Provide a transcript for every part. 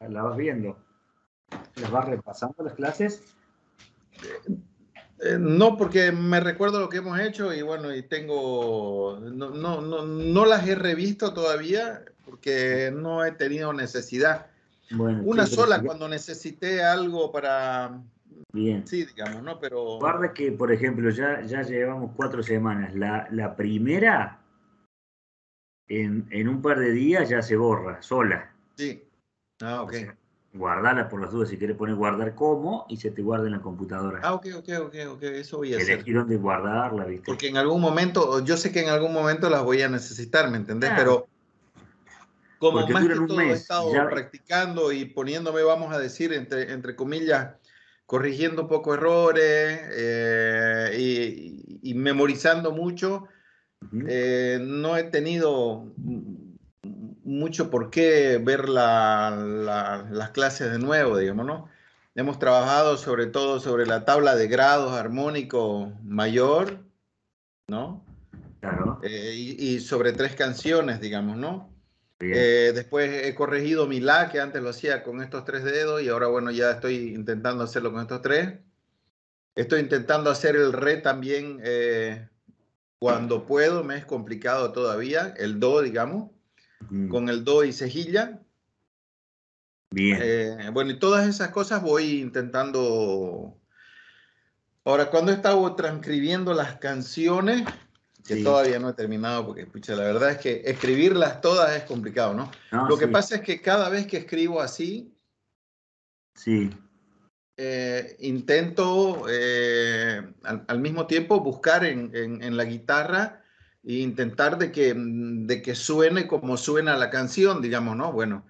¿La vas viendo? ¿Las vas repasando las clases? Eh, no, porque me recuerdo lo que hemos hecho y bueno, y tengo, no, no, no, no las he revisto todavía porque no he tenido necesidad. Bueno, Una sola cuando necesité algo para... Bien. Sí, digamos, ¿no? Pero... Guarda que, por ejemplo, ya, ya llevamos cuatro semanas. La, la primera, en, en, un par de días ya se borra, sola. Sí. Ah, ok guardala por las dudas si quieres poner guardar como y se te guarda en la computadora. Ah, ok, ok, ok, ok, eso voy a hacer. Elegir dónde guardarla, ¿viste? Porque en algún momento, yo sé que en algún momento las voy a necesitar, ¿me entendés? Pero como más que todo he estado practicando y poniéndome, vamos a decir, entre, entre comillas, corrigiendo un poco errores eh, y, memorizando mucho, eh, no he tenido mucho por qué ver las clases de nuevo, digamos, ¿no? Hemos trabajado sobre todo sobre la tabla de grados armónico mayor, ¿no? Claro. Eh, y, sobre tres canciones, digamos, ¿no? Eh, después he corregido mi la, que antes lo hacía con estos tres dedos, y ahora, bueno, ya estoy intentando hacerlo con estos tres. Estoy intentando hacer el re también eh, cuando puedo, me es complicado todavía, el do, digamos con el do y cejilla. Bien. Eh, bueno, y todas esas cosas voy intentando. Ahora, cuando he estado transcribiendo las canciones, que todavía no he terminado, porque pucha, la verdad es que escribirlas todas es complicado, ¿no? Lo que pasa es que cada vez que escribo así, sí. Eh, intento eh, al, mismo tiempo buscar en, en la guitarra e intentar de que, mm, de que suene como suena la canción, digamos, ¿no? Bueno,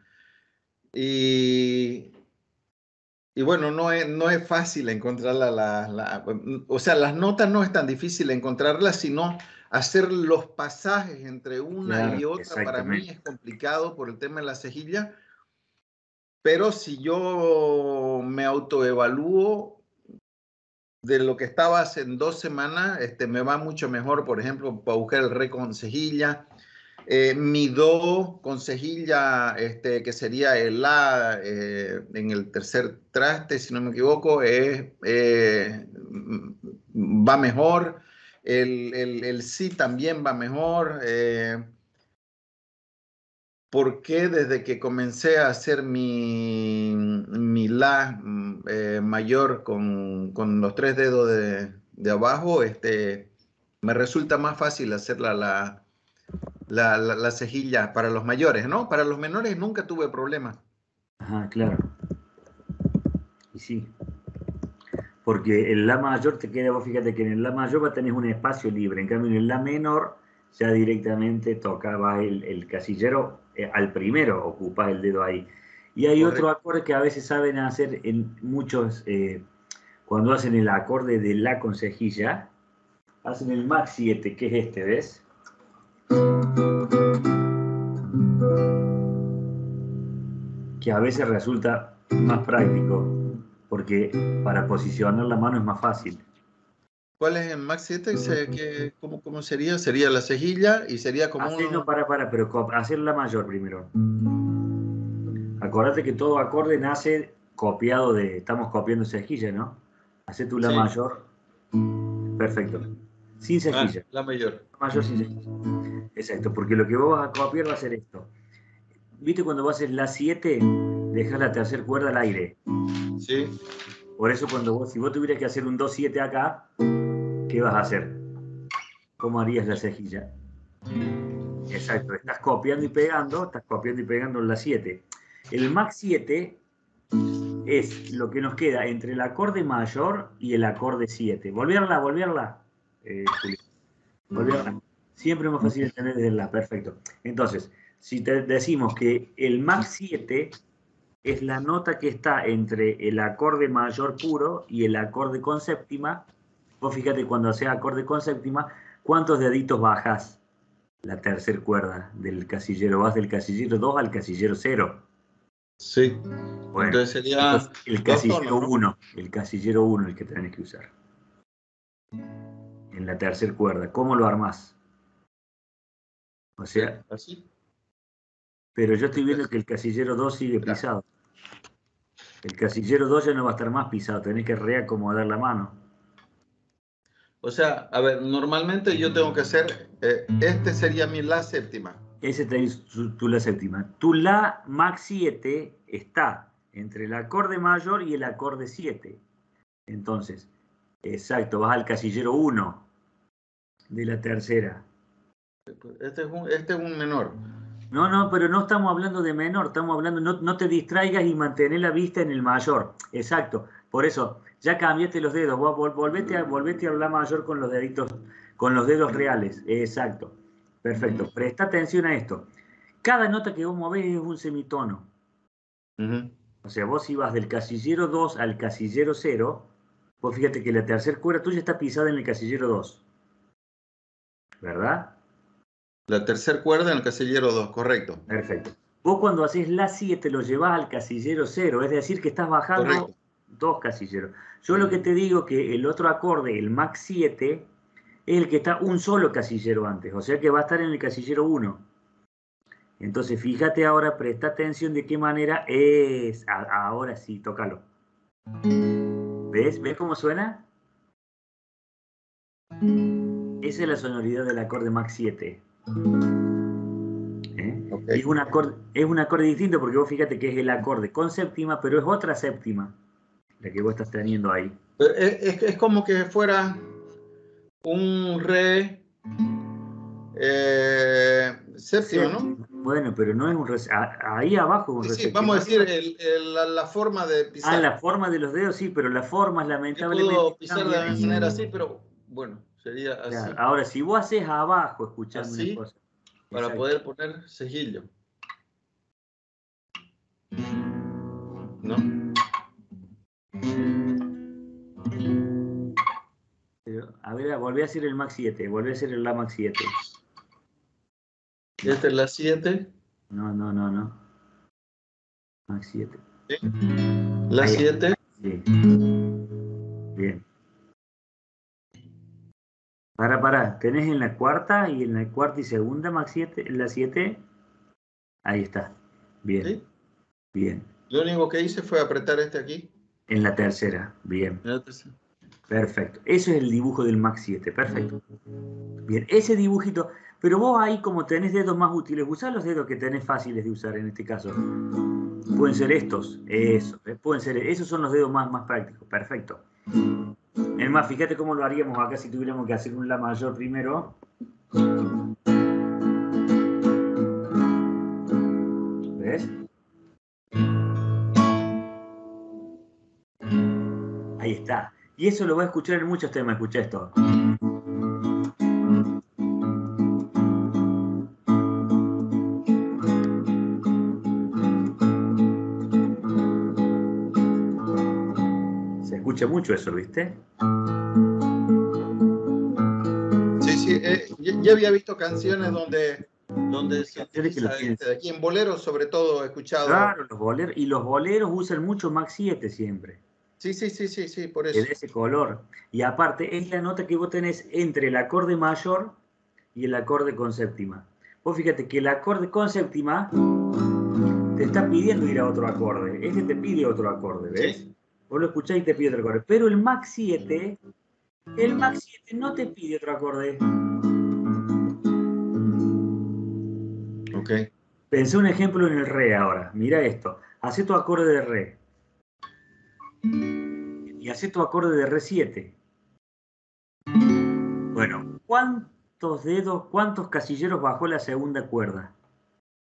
y, y bueno, no es, no es fácil encontrarla, la, o sea, las notas no es tan difícil encontrarlas, sino hacer los pasajes entre una y otra para mí es complicado por el tema de la cejilla, pero si yo me autoevalúo, de lo que estabas en dos semanas, este, me va mucho mejor, por ejemplo, para buscar el re con cejilla. Eh, mi do con cejilla, este, que sería el la eh, en el tercer traste, si no me equivoco, eh, va mejor. El, el, el, si también va mejor por qué desde que comencé a hacer mi, mi la mm, eh, mayor con, con, los tres dedos de, de, abajo, este, me resulta más fácil hacer la, la, la, la, cejilla para los mayores, ¿no? Para los menores nunca tuve problemas. Ajá, claro. Y sí. Porque el La mayor te queda, vos fíjate que en el La mayor tenés un espacio libre, en cambio en el La menor ya directamente tocaba el, el casillero eh, al primero ocupas el dedo ahí. Y hay otro acorde que a veces saben hacer en muchos, eh, cuando hacen el acorde de la con cejilla, hacen el Max 7, que es este, ¿ves? Que a veces resulta más práctico, porque para posicionar la mano es más fácil. ¿Cuál es el Max 7? cómo, ¿Cómo sería? Sería la cejilla y sería como. No, para, para, pero hacer la mayor primero. Acordate que todo acorde nace copiado de. Estamos copiando cejilla, ¿no? Hacé tú la mayor. Perfecto. Sin ah, cejilla. la mayor. La mayor sin cejilla. Exacto, porque lo que vos vas a copiar va a ser esto. ¿Viste cuando vos haces la 7? Dejas la tercera cuerda al aire. Sí. Por eso cuando vos, si vos tuvieras que hacer un 2-7 acá, ¿qué vas a hacer? ¿Cómo harías la cejilla? Exacto, estás copiando y pegando, estás copiando y pegando en la 7. El Max 7 es lo que nos queda entre el acorde mayor y el acorde 7. Volverla, volverla, eh, Volverla. Siempre es más fácil entender desde la. Perfecto. Entonces, si te decimos que el Max 7 es la nota que está entre el acorde mayor puro y el acorde con séptima, Vos fíjate cuando sea acorde con séptima, ¿cuántos deditos bajas la tercera cuerda del casillero? Vas del casillero 2 al casillero 0. Sí. Bueno, entonces sería el casillero 1, el casillero 1 el que tenés que usar. En la tercera cuerda. ¿Cómo lo armás? O sea, así. Pero yo estoy viendo que el casillero 2 sigue pisado. El casillero 2 ya no va a estar más pisado, tenés que reacomodar la mano. O sea, a ver, normalmente yo tengo que hacer, eh, este sería mi La séptima. Ese es tu La séptima. Tu La Max 7 está entre el acorde mayor y el acorde 7. Entonces, exacto, vas al casillero 1 de la tercera. Este es un, este es un menor. No, no, pero no estamos hablando de menor, estamos hablando, no, no te distraigas y mantener la vista en el mayor. Exacto. Por eso, ya cambiaste los dedos, volvete a, volvete a hablar mayor con los deditos, con los dedos reales. Exacto. Perfecto. Presta atención a esto. Cada nota que vos movés es un semitono. O sea, vos ibas del casillero 2 al casillero 0, vos fíjate que la tercera cuerda tuya está pisada en el casillero 2. ¿Verdad? La tercera cuerda en el casillero 2, correcto. Perfecto. Vos cuando haces la 7 lo llevas al casillero 0, es decir, que estás bajando dos casilleros. Yo lo que te digo que el otro acorde, el Max 7, es el que está un solo casillero antes, o sea que va a estar en el casillero 1. Entonces, fíjate ahora, presta atención de qué manera es. ahora sí, tócalo. ¿Ves? ¿Ves cómo suena? Esa es la sonoridad del acorde Max 7. ¿Eh? Es, un acorde, es un acorde distinto porque vos fíjate que es el acorde con séptima, pero es otra séptima la que vos estás teniendo ahí. Es, es como que fuera un re eh, séptimo, ¿no? Bueno, pero no es un re, ahí abajo un re sí, vamos a decir la, forma de pisar. Ah, la forma de los dedos, sí, pero la forma es lamentablemente. Puedo pisar de la manera así, pero bueno. Sería así. Ahora, si vos haces abajo, escuchando una cosa. Para poder poner cejillo. ¿No? A ver, volví a hacer el Max 7, volví a hacer el La Max 7. ¿Esta es la 7? No, no, no, no. Max 7. ¿La 7? Sí. Bien. Para, para, tenés en la cuarta y en la cuarta y segunda Max 7, en la 7. Ahí está. Bien. Bien. Lo único que hice fue apretar este aquí. En la tercera, bien. En la tercera. Perfecto. Eso es el dibujo del Max 7, perfecto. Bien, ese dibujito, pero vos ahí como tenés dedos más útiles, usá los dedos que tenés fáciles de usar en este caso. Pueden ser estos, eso, eh, pueden ser, esos son los dedos más, más prácticos, perfecto. Es más, fíjate cómo lo haríamos acá si tuviéramos que hacer un La mayor primero. Ahí está. Y eso lo voy a escuchar en muchos temas. Escucha esto. mucho eso, ¿viste? Sí, sí, eh, ya, había visto canciones donde, donde se utiliza este aquí en boleros sobre todo he escuchado. Claro, los boleros, y los boleros usan mucho Max 7 siempre. Sí, sí, sí, sí, sí, por eso. De ese color. Y aparte, es la nota que vos tenés entre el acorde mayor y el acorde con séptima. Vos fíjate que el acorde con séptima te está pidiendo ir a otro acorde. Este te pide otro acorde, ¿ves? Vos lo escucháis y te pide otro acorde. Pero el Max 7, el Max 7 no te pide otro acorde. Ok. Pensé un ejemplo en el re ahora. Mira esto. Hacé tu acorde de re. Y hacé tu acorde de re 7. Bueno, ¿cuántos dedos, cuántos casilleros bajó la segunda cuerda?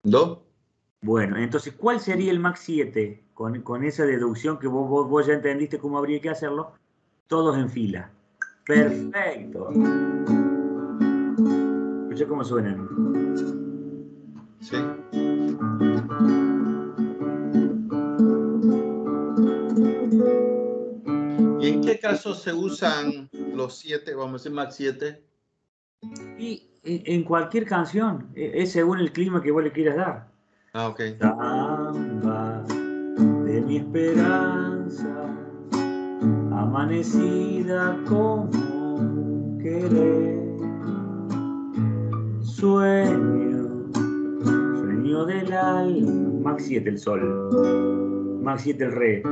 Dos. Bueno, entonces, ¿cuál sería el Max 7 con, esa deducción que vos, vos, ya entendiste cómo habría que hacerlo? Todos en fila. Perfecto. Escucha cómo suenan. Sí. En qué casos se usan los 7, vamos a decir Max 7? Y en cualquier canción, e, es según el clima que vos le quieras dar. Ah, ok. Samba de mi esperanza, amanecida como querer. Sueño, sueño 4 del al, Max 7 el sol, Max 7 el re,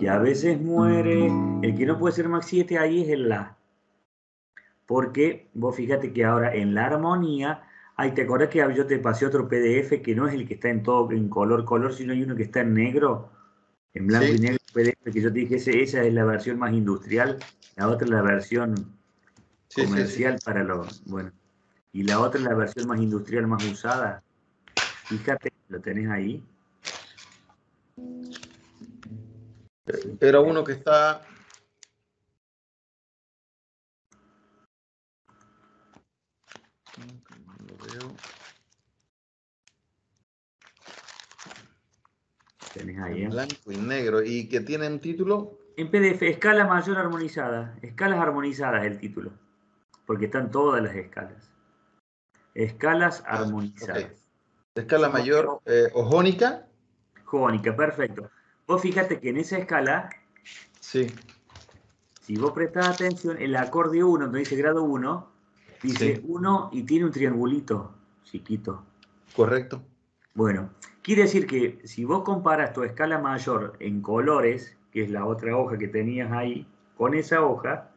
que a veces muere, el que no puede ser Max 7 ahí es el la. Porque vos fíjate que ahora en la armonía, ay, ¿te acordás que yo te pasé otro PDF que no es el que está en todo en color, color, sino hay uno que está en negro, en blanco y negro, PDF que yo te dije, esa es la versión más industrial, la otra es la versión comercial para los, bueno, y la otra es la versión más industrial, más usada. Fíjate, lo tenés ahí. Era uno que está... Tenés ahí, ¿eh? Blanco y negro. ¿Y que tiene un título? En PDF, escala mayor armonizada. Escalas armonizadas el título. Porque están todas las escalas. Escalas ah, armonizadas. Escala mayor eh, o jónica. Jónica, perfecto. Vos fíjate que en esa escala, sí. si vos prestás atención, el acorde 1, donde dice grado 1, dice 1 y tiene un triangulito chiquito. Correcto. Bueno, quiere decir que si vos comparas tu escala mayor en colores, que es la otra hoja que tenías ahí, con esa hoja,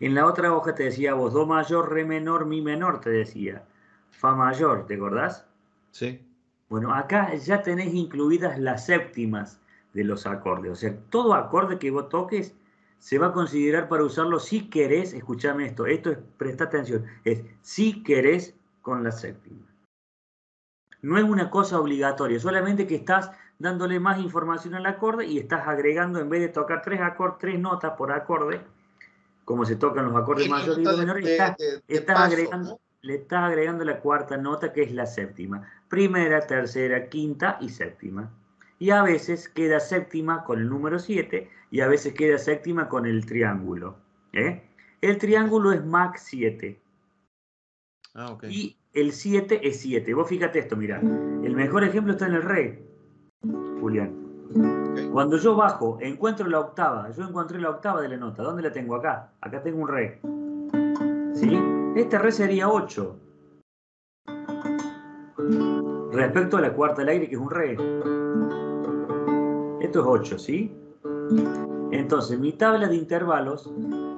en la otra hoja te decía vos do mayor, re menor, mi menor, te decía. Fa mayor, ¿te acordás? Sí. Bueno, acá ya tenés incluidas las séptimas de los acordes. O sea, todo acorde que vos toques se va a considerar para usarlo si querés, escúchame esto, esto es, presta atención, es si querés con la séptima. No es una cosa obligatoria, solamente que estás dándole más información al acorde y estás agregando, en vez de tocar tres, acordes, tres notas por acorde, como se tocan los acordes mayores y menores, estás, agregando, le estás agregando la cuarta nota que es la séptima. Primera, tercera, quinta y séptima. Y a veces queda séptima con el número 7 y a veces queda séptima con el triángulo. ¿eh? El triángulo es max 7. Ah, y el 7 es 7. Vos fíjate esto, mira. El mejor ejemplo está en el re, Julián. Cuando yo bajo, encuentro la octava. Yo encontré la octava de la nota. ¿Dónde la tengo? Acá. Acá tengo un re. ¿Sí? Este re sería 8. Respecto a la cuarta del aire, que es un re. Esto es 8, ¿sí? Entonces, mi tabla de intervalos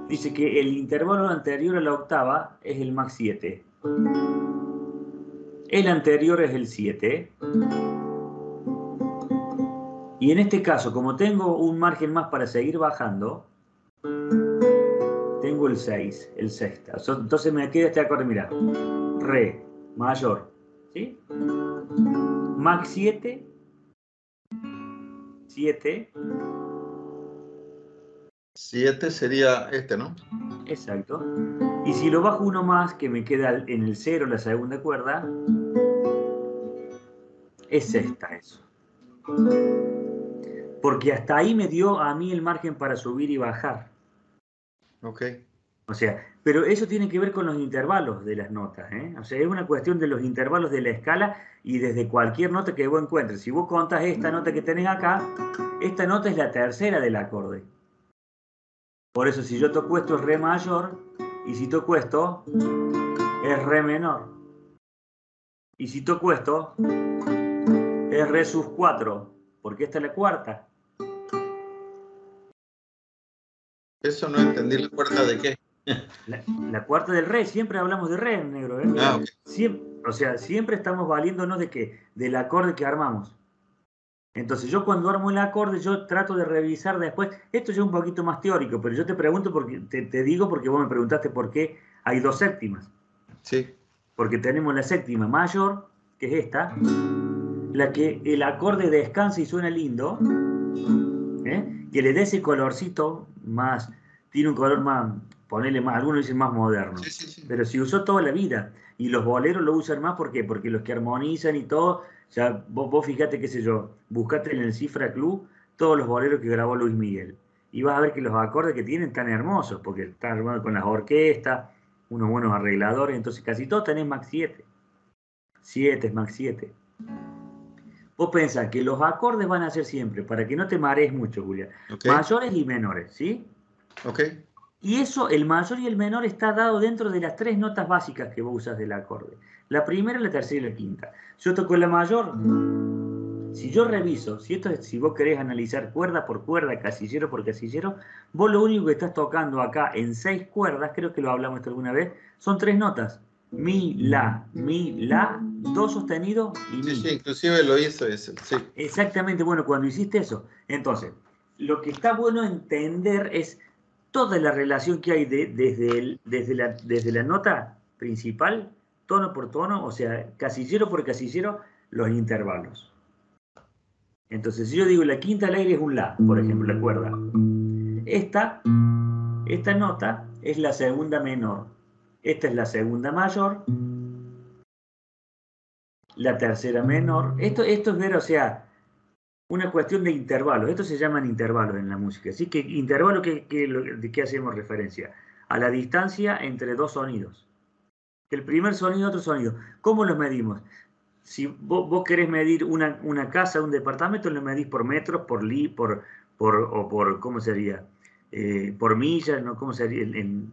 dice que el intervalo anterior a la octava es el max 7. El anterior es el 7. Y en este caso, como tengo un margen más para seguir bajando, tengo el 6, el sexta. Entonces me queda este acorde, mira, re, mayor, ¿sí? Max 7, 7. 7 sería este, ¿no? Exacto. Y si lo bajo uno más, que me queda en el 0, la segunda cuerda, es esta eso. Porque hasta ahí me dio a mí el margen para subir y bajar. Ok. O sea, pero eso tiene que ver con los intervalos de las notas. ¿eh? O sea, es una cuestión de los intervalos de la escala y desde cualquier nota que vos encuentres. Si vos contas esta nota que tenés acá, esta nota es la tercera del acorde. Por eso si yo toco esto es re mayor y si toco esto es re menor. Y si toco esto es re sus 4, porque esta es la cuarta. Eso no entendí la cuarta de qué. La, cuarta del re, siempre hablamos de re negro. ¿eh? Ah, o sea, siempre estamos valiéndonos de qué? Del acorde que armamos. Entonces yo cuando armo el acorde, yo trato de revisar después, esto ya es un poquito más teórico, pero yo te pregunto, porque te, te digo porque vos me preguntaste por qué hay dos séptimas. Sí. Porque tenemos la séptima mayor, que es esta, la que el acorde descansa y suena lindo, ¿eh? que le dé ese colorcito más, tiene un color más, ponerle más, algunos dicen más moderno, pero si usó toda la vida y los boleros lo usan más, ¿por qué? Porque los que armonizan y todo, ya vos, vos fíjate, qué sé yo, buscate en el Cifra Club todos los boleros que grabó Luis Miguel y vas a ver que los acordes que tienen están hermosos, porque están armados con las orquestas, unos buenos arregladores, entonces casi todos tenés Max 7. 7 es Max 7. Vos pensás que los acordes van a ser siempre, para que no te marees mucho, Julián, mayores y menores, ¿sí? Ok. Y eso, el mayor y el menor, está dado dentro de las tres notas básicas que vos usas del acorde. La primera, la tercera y la quinta. Yo toco la mayor. Si yo reviso, si, esto si vos querés analizar cuerda por cuerda, casillero por casillero, vos lo único que estás tocando acá en seis cuerdas, creo que lo hablamos esto alguna vez, son tres notas. Mi, la, mi, la, do sostenido y mi. Sí, sí, inclusive lo hizo sí. Exactamente, bueno, cuando hiciste eso. Entonces, lo que está bueno entender es toda la relación que hay desde, desde, la, desde la nota principal, tono por tono, o sea, casillero por casillero, los intervalos. Entonces, si yo digo la quinta al aire es un La, por ejemplo, la cuerda. Esta, esta nota es la segunda menor. Esta es la segunda mayor. La tercera menor. Esto, esto es ver, o sea, una cuestión de intervalos. Esto se llaman intervalos en la música. Así que intervalo, ¿de qué hacemos referencia? A la distancia entre dos sonidos. El primer sonido, y otro sonido. ¿Cómo los medimos? Si vos, querés medir una, una, casa, un departamento, lo medís por metros, por li, por, por, o por, ¿cómo sería? Eh, por millas, ¿no? ¿Cómo sería? En,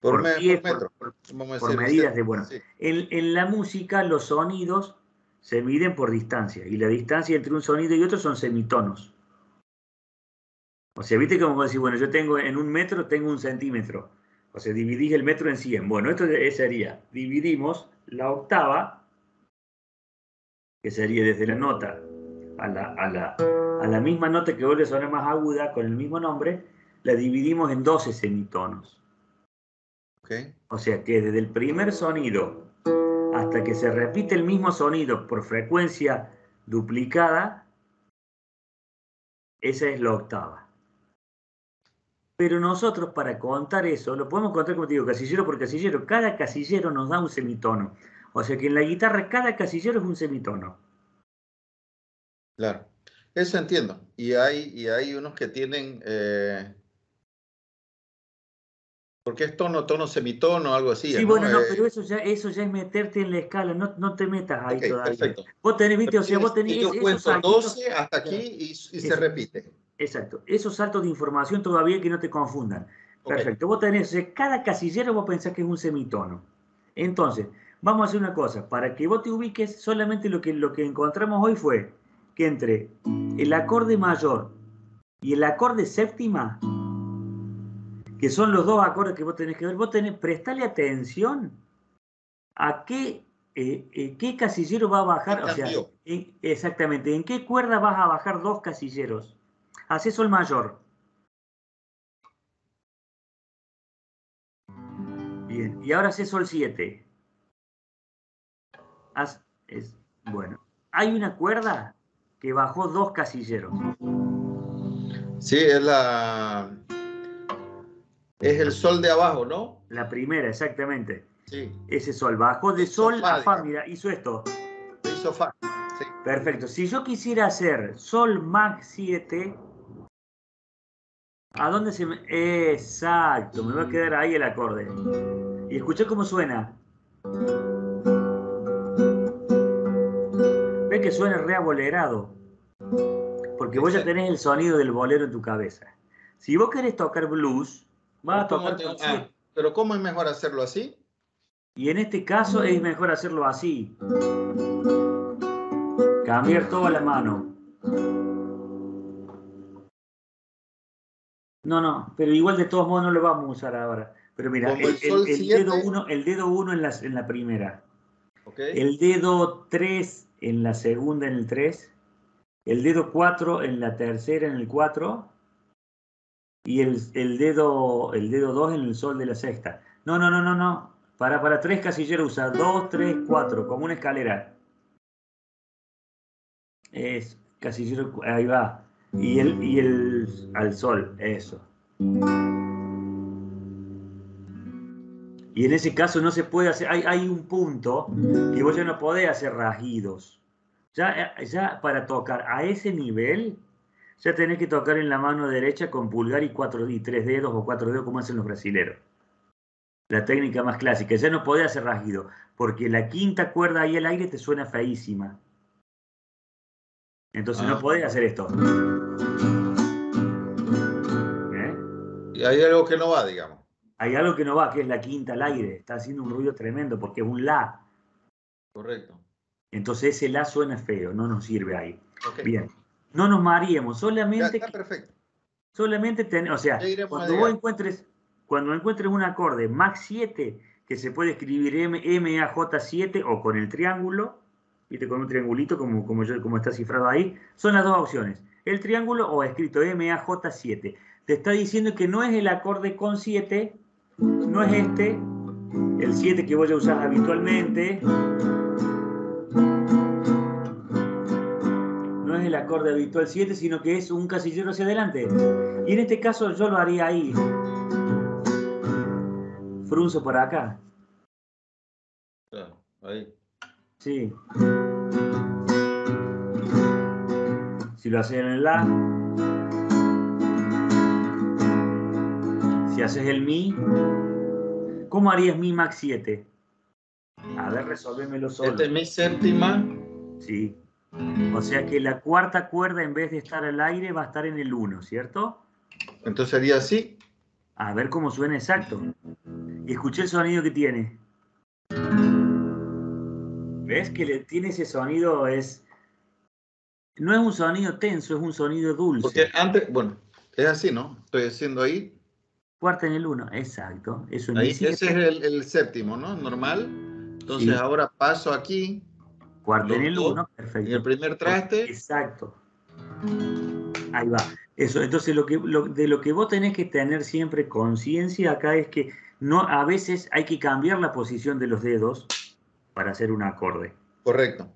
por, por, por, por medidas de, bueno, en, en la música los sonidos se miden por distancia y la distancia entre un sonido y otro son semitonos. O sea, viste como decir, bueno, yo tengo en un metro, tengo un centímetro. O sea, dividís el metro en 100. Bueno, esto sería, dividimos la octava, que sería desde la nota a la, a la, a la misma nota que vuelve a sonar más aguda con el mismo nombre, la dividimos en 12 semitonos. Okay. O sea que desde el primer sonido hasta que se repite el mismo sonido por frecuencia duplicada, esa es la octava. Pero nosotros para contar eso, lo podemos contar como te digo, casillero por casillero. Cada casillero nos da un semitono. O sea que en la guitarra cada casillero es un semitono. Claro, eso entiendo. Y hay, y hay unos que tienen eh, porque es tono, tono, semitono, algo así. Sí, bueno, no, eh, pero eso ya, eso ya es meterte en la escala, no, no te metas ahí todavía. Perfecto. Vos tenés, viste, o sea, vos tenés. Yo cuento 12 hasta aquí y, se repite. Exacto. Esos saltos de información todavía que no te confundan. Perfecto. Vos tenés, cada casillero vos pensás que es un semitono. Entonces, vamos a hacer una cosa. Para que vos te ubiques, solamente lo que, lo que encontramos hoy fue que entre el acorde mayor y el acorde séptima que son los dos acordes que vos tenés que ver, vos tenés, prestale atención a qué, eh, eh, qué casillero va a bajar, o sea, exactamente, en qué cuerda vas a bajar dos casilleros. Hace sol mayor. Bien, y ahora hace sol 7. es, bueno, hay una cuerda que bajó dos casilleros. Sí, es la es el sol de abajo, ¿no? La primera, exactamente. Sí. Ese sol. Bajó de sol a fa. Mira, hizo esto. Hizo fa. Sí. Perfecto. Si yo quisiera hacer sol mag 7, ¿a dónde se me.? Exacto, me va a quedar ahí el acorde. Y escuché cómo suena. Ve que suena reabolerado. Porque vos ya tenés el sonido del bolero en tu cabeza. Si vos querés tocar blues, Va a tocar ah, pero ¿cómo es mejor hacerlo así? Y en este caso es mejor hacerlo así. Cambiar toda la mano. No, no, pero igual de todos modos no lo vamos a usar ahora. Pero mira, el, dedo 1 el dedo uno en, la, en la primera. El dedo 3 en la segunda en el 3. El dedo 4 en la tercera en el 4 y el, el, dedo el dedo 2 en el sol de la sexta. No, no, no, no, no. Para, para tres casilleros usa 2, 3, 4, como una escalera. Es casillero, ahí va. Y el, y el al sol, eso. Y en ese caso no se puede hacer, hay, hay un punto que vos ya no podés hacer rajidos. Ya, ya para tocar a ese nivel, ya tenés que tocar en la mano derecha con pulgar y, cuatro, y tres dedos o cuatro dedos como hacen los brasileros. La técnica más clásica. Ya no podés hacer rasguido, porque la quinta cuerda ahí al aire te suena feísima. Entonces no ah. podés hacer esto. ¿Eh? Y hay algo que no va, digamos. hay algo que no va, que es la quinta al aire. Está haciendo un ruido tremendo porque es un la. Correcto. Entonces ese la suena feo, no nos sirve ahí. Bien. No nos mareemos, solamente. está perfecto. Solamente tener, o sea, cuando vos encuentres, cuando encuentres un acorde max 7 que se puede escribir M, MAJ7 o con el triángulo, viste, con un triangulito como, como, yo, como está cifrado ahí, son las dos opciones. El triángulo o escrito MAJ7. Te está diciendo que no es el acorde con 7, no es este, el 7 que voy a usar habitualmente, es el acorde habitual 7, sino que es un casillero hacia adelante. Y en este caso yo lo haría ahí. Frunzo por acá. ahí. Sí. Si lo haces en el La. Si haces el Mi. ¿Cómo harías Mi Max 7? A ver, resolvémelo solo. Este es mi séptima. Sí. O sea que la cuarta cuerda en vez de estar al aire va a estar en el 1, ¿cierto? Entonces sería así. A ver cómo suena exacto. Y escuché el sonido que tiene. ¿Ves que le, tiene ese sonido? Es no es un sonido tenso, es un sonido dulce. Porque antes, bueno, es así, ¿no? Estoy haciendo ahí. Cuarta en el 1, exacto. Eso ahí, ese es el, séptimo, ¿no? Normal. Entonces ahora paso aquí. Cuarta en el 1, perfecto. Y el primer traste. Exacto. Ahí va. Eso, entonces lo que, de lo que vos tenés que tener siempre conciencia acá es que no, a veces hay que cambiar la posición de los dedos para hacer un acorde. Correcto.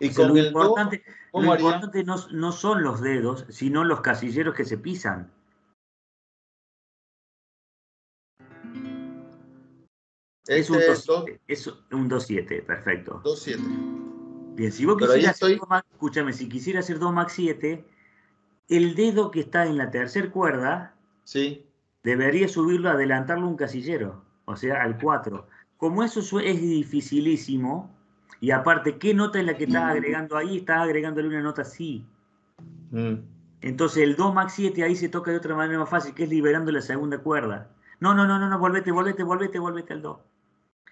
Y con lo importante, lo importante no, son los dedos, sino los casilleros que se pisan. Es un 2-7, es un 2-7, perfecto. 2-7. Bien, si vos quisieras hacer, escúchame, si quisiera hacer 2 max 7, el dedo que está en la tercera cuerda, sí. debería subirlo, adelantarlo un casillero, o sea, al 4. Como eso es dificilísimo, y aparte, ¿qué nota es la que estás agregando ahí? Estás agregándole una nota sí. Mm. Entonces el Do max 7 ahí se toca de otra manera más fácil, que es liberando la segunda cuerda. No, no, no, no, no, volvete, volvete, volvete, volvete al Do.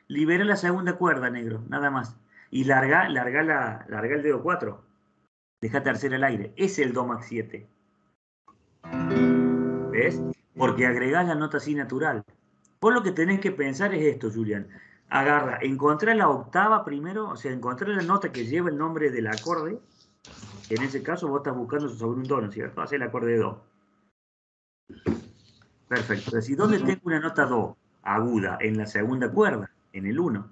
Libera la segunda cuerda, negro, nada más. Y larga, larga, la, larga el dedo 4. Deja tercera el aire. Es el Do max 7. ¿Ves? Porque agregás la nota así natural. Vos lo que tenés que pensar es esto, Julián agarra, encontré la octava primero, o sea, encontré la nota que lleva el nombre del acorde, en ese caso vos estás buscando sobre un do, ¿no es cierto? Hace el acorde de do. Perfecto. Decir, ¿dónde tengo una nota do aguda? En la segunda cuerda, en el 1.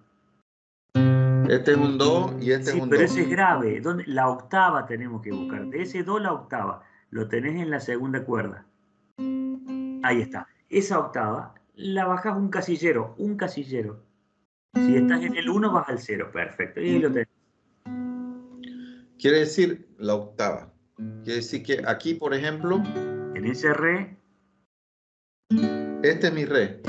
Este es un do y este es un do. pero ese es grave. ¿Dónde? La octava tenemos que buscar. De ese do la octava. Lo tenés en la segunda cuerda. Ahí está. Esa octava la bajás un casillero, un casillero. Si estás en el 1, vas al 0. Perfecto. Y lo tenés. Quiere decir la octava. Quiere decir que aquí, por ejemplo. En ese re. Este es mi re.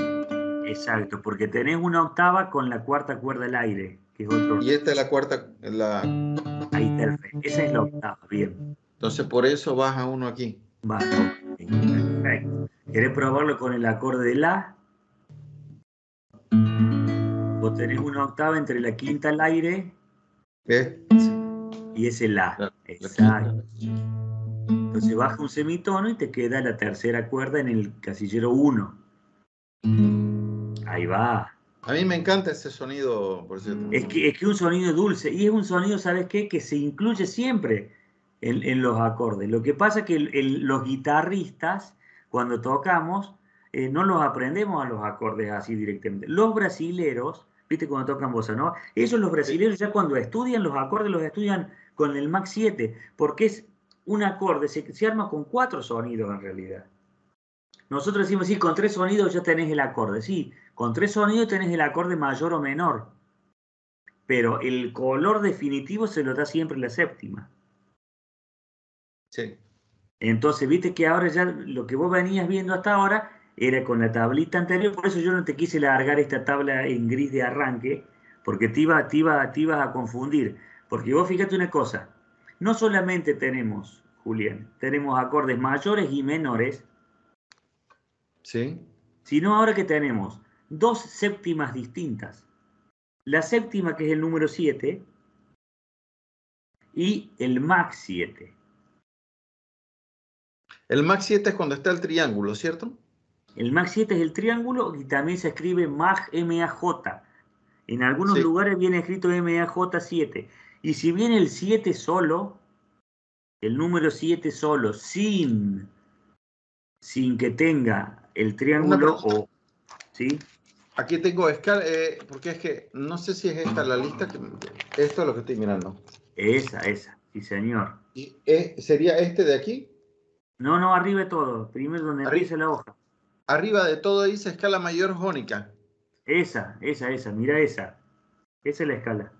Exacto, porque tenés una octava con la cuarta cuerda del aire, que es otro. Y esta es la cuarta. La... Ahí está el re. Esa es la octava, bien. Entonces por eso baja uno aquí. Baja. Perfecto. ¿Querés probarlo con el acorde de la? Vos tenés una octava entre la quinta al aire y es el La. Exacto. Entonces baja un semitono y te queda la tercera cuerda en el casillero 1. Ahí va. A mí me encanta ese sonido, por cierto. Es que es que un sonido dulce y es un sonido, ¿sabes qué? Que se incluye siempre en, los acordes. Lo que pasa es que los guitarristas, cuando tocamos, eh, no los aprendemos a los acordes así directamente. Los brasileros ¿viste? Cuando tocan bossa ¿no? Ellos los brasileños ya cuando estudian los acordes los estudian con el Max 7, porque es un acorde, se, arma con cuatro sonidos en realidad. Nosotros decimos, sí, con tres sonidos ya tenés el acorde. Sí, con tres sonidos tenés el acorde mayor o menor. Pero el color definitivo se lo da siempre la séptima. Sí. Entonces, viste que ahora ya lo que vos venías viendo hasta ahora era con la tablita anterior, por eso yo no te quise largar esta tabla en gris de arranque, porque te, iba, te, iba, te ibas a confundir. Porque vos fíjate una cosa, no solamente tenemos, Julián, tenemos acordes mayores y menores. Sí. sino ahora que tenemos dos séptimas distintas. La séptima, que es el número 7, y el max 7. El max 7 es cuando está el triángulo, ¿cierto? El max 7 es el triángulo y también se escribe mag MAJ. En algunos lugares viene escrito MAJ7. Y si viene el 7 solo, el número 7 solo, sin, sin que tenga el triángulo o... ¿sí? Aquí tengo escala, eh, porque es que no sé si es esta la lista, esto es lo que estoy mirando. Esa, esa, sí señor. ¿Y eh, sería este de aquí? No, no, arriba de todo, primero donde empieza la hoja. Arriba de todo dice escala mayor jónica. Esa, esa, esa, mira esa. Esa es la escala.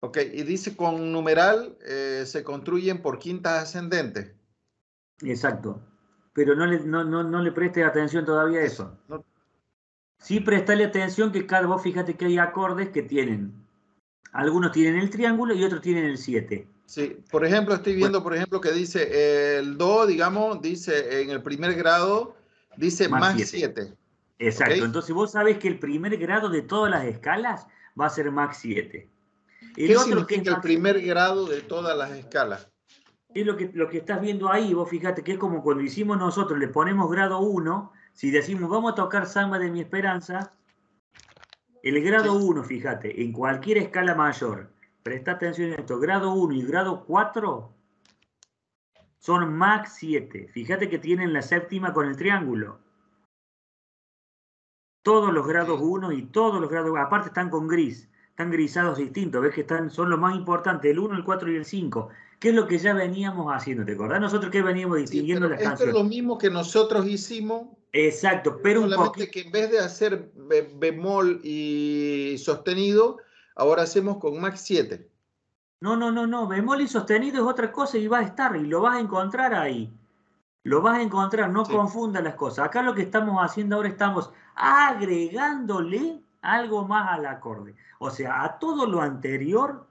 Ok, y dice con numeral eh, se construyen por quintas ascendentes. Exacto. Pero no le, no, no, le preste atención todavía a eso. Sí, prestale atención que cada vos fíjate que hay acordes que tienen. Algunos tienen el triángulo y otros tienen el 7. Sí, por ejemplo, estoy viendo, por ejemplo, que dice el Do, digamos, dice en el primer grado, dice más 7. Exacto, entonces vos sabés que el primer grado de todas las escalas va a ser más 7. El ¿Qué otro que es el primer grado de todas las escalas? Es lo que, lo que estás viendo ahí, vos fíjate que es como cuando hicimos nosotros, le ponemos grado 1, si decimos vamos a tocar Samba de mi esperanza, el grado 1, fíjate, en cualquier escala mayor, presta atención a esto, grado 1 y grado 4 son max 7. Fíjate que tienen la séptima con el triángulo. Todos los grados 1 y todos los grados, aparte están con gris están grisados distintos, ves que están, son los más importantes, el 1, el 4 y el 5, ¿Qué es lo que ya veníamos haciendo, ¿te acordás? Nosotros que veníamos distinguiendo las esto es lo mismo que nosotros hicimos. Exacto, pero un poquito... que en vez de hacer bemol y sostenido, ahora hacemos con max 7. No, no, no, no, bemol y sostenido es otra cosa y va a estar y lo vas a encontrar ahí. Lo vas a encontrar, no confundas las cosas. Acá lo que estamos haciendo ahora estamos agregándole algo más al acorde. O sea, a todo lo anterior,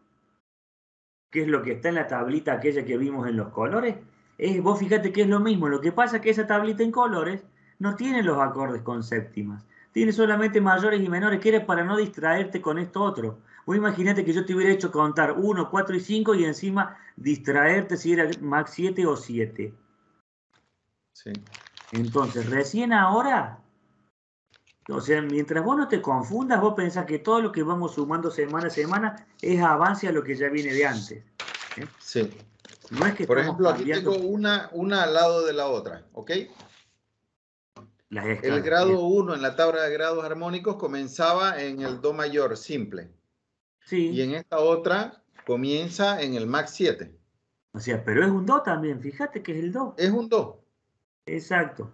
que es lo que está en la tablita aquella que vimos en los colores, es, vos fíjate que es lo mismo. Lo que pasa es que esa tablita en colores no tiene los acordes con séptimas. Tiene solamente mayores y menores, que era para no distraerte con esto otro. Vos imagínate que yo te hubiera hecho contar 1, 4 y 5 y encima distraerte si era max 7 o 7. Sí. Entonces, recién ahora o sea, mientras vos no te confundas, vos pensás que todo lo que vamos sumando semana a semana es avance a lo que ya viene de antes. ¿eh? Sí. No es que Por ejemplo, aquí tengo una, una al lado de la otra, ¿ok? el grado 1 en la tabla de grados armónicos comenzaba en el Do mayor simple. Sí. Y en esta otra comienza en el Max 7. O sea, pero es un Do también, fíjate que es el Do. Es un Do. Exacto.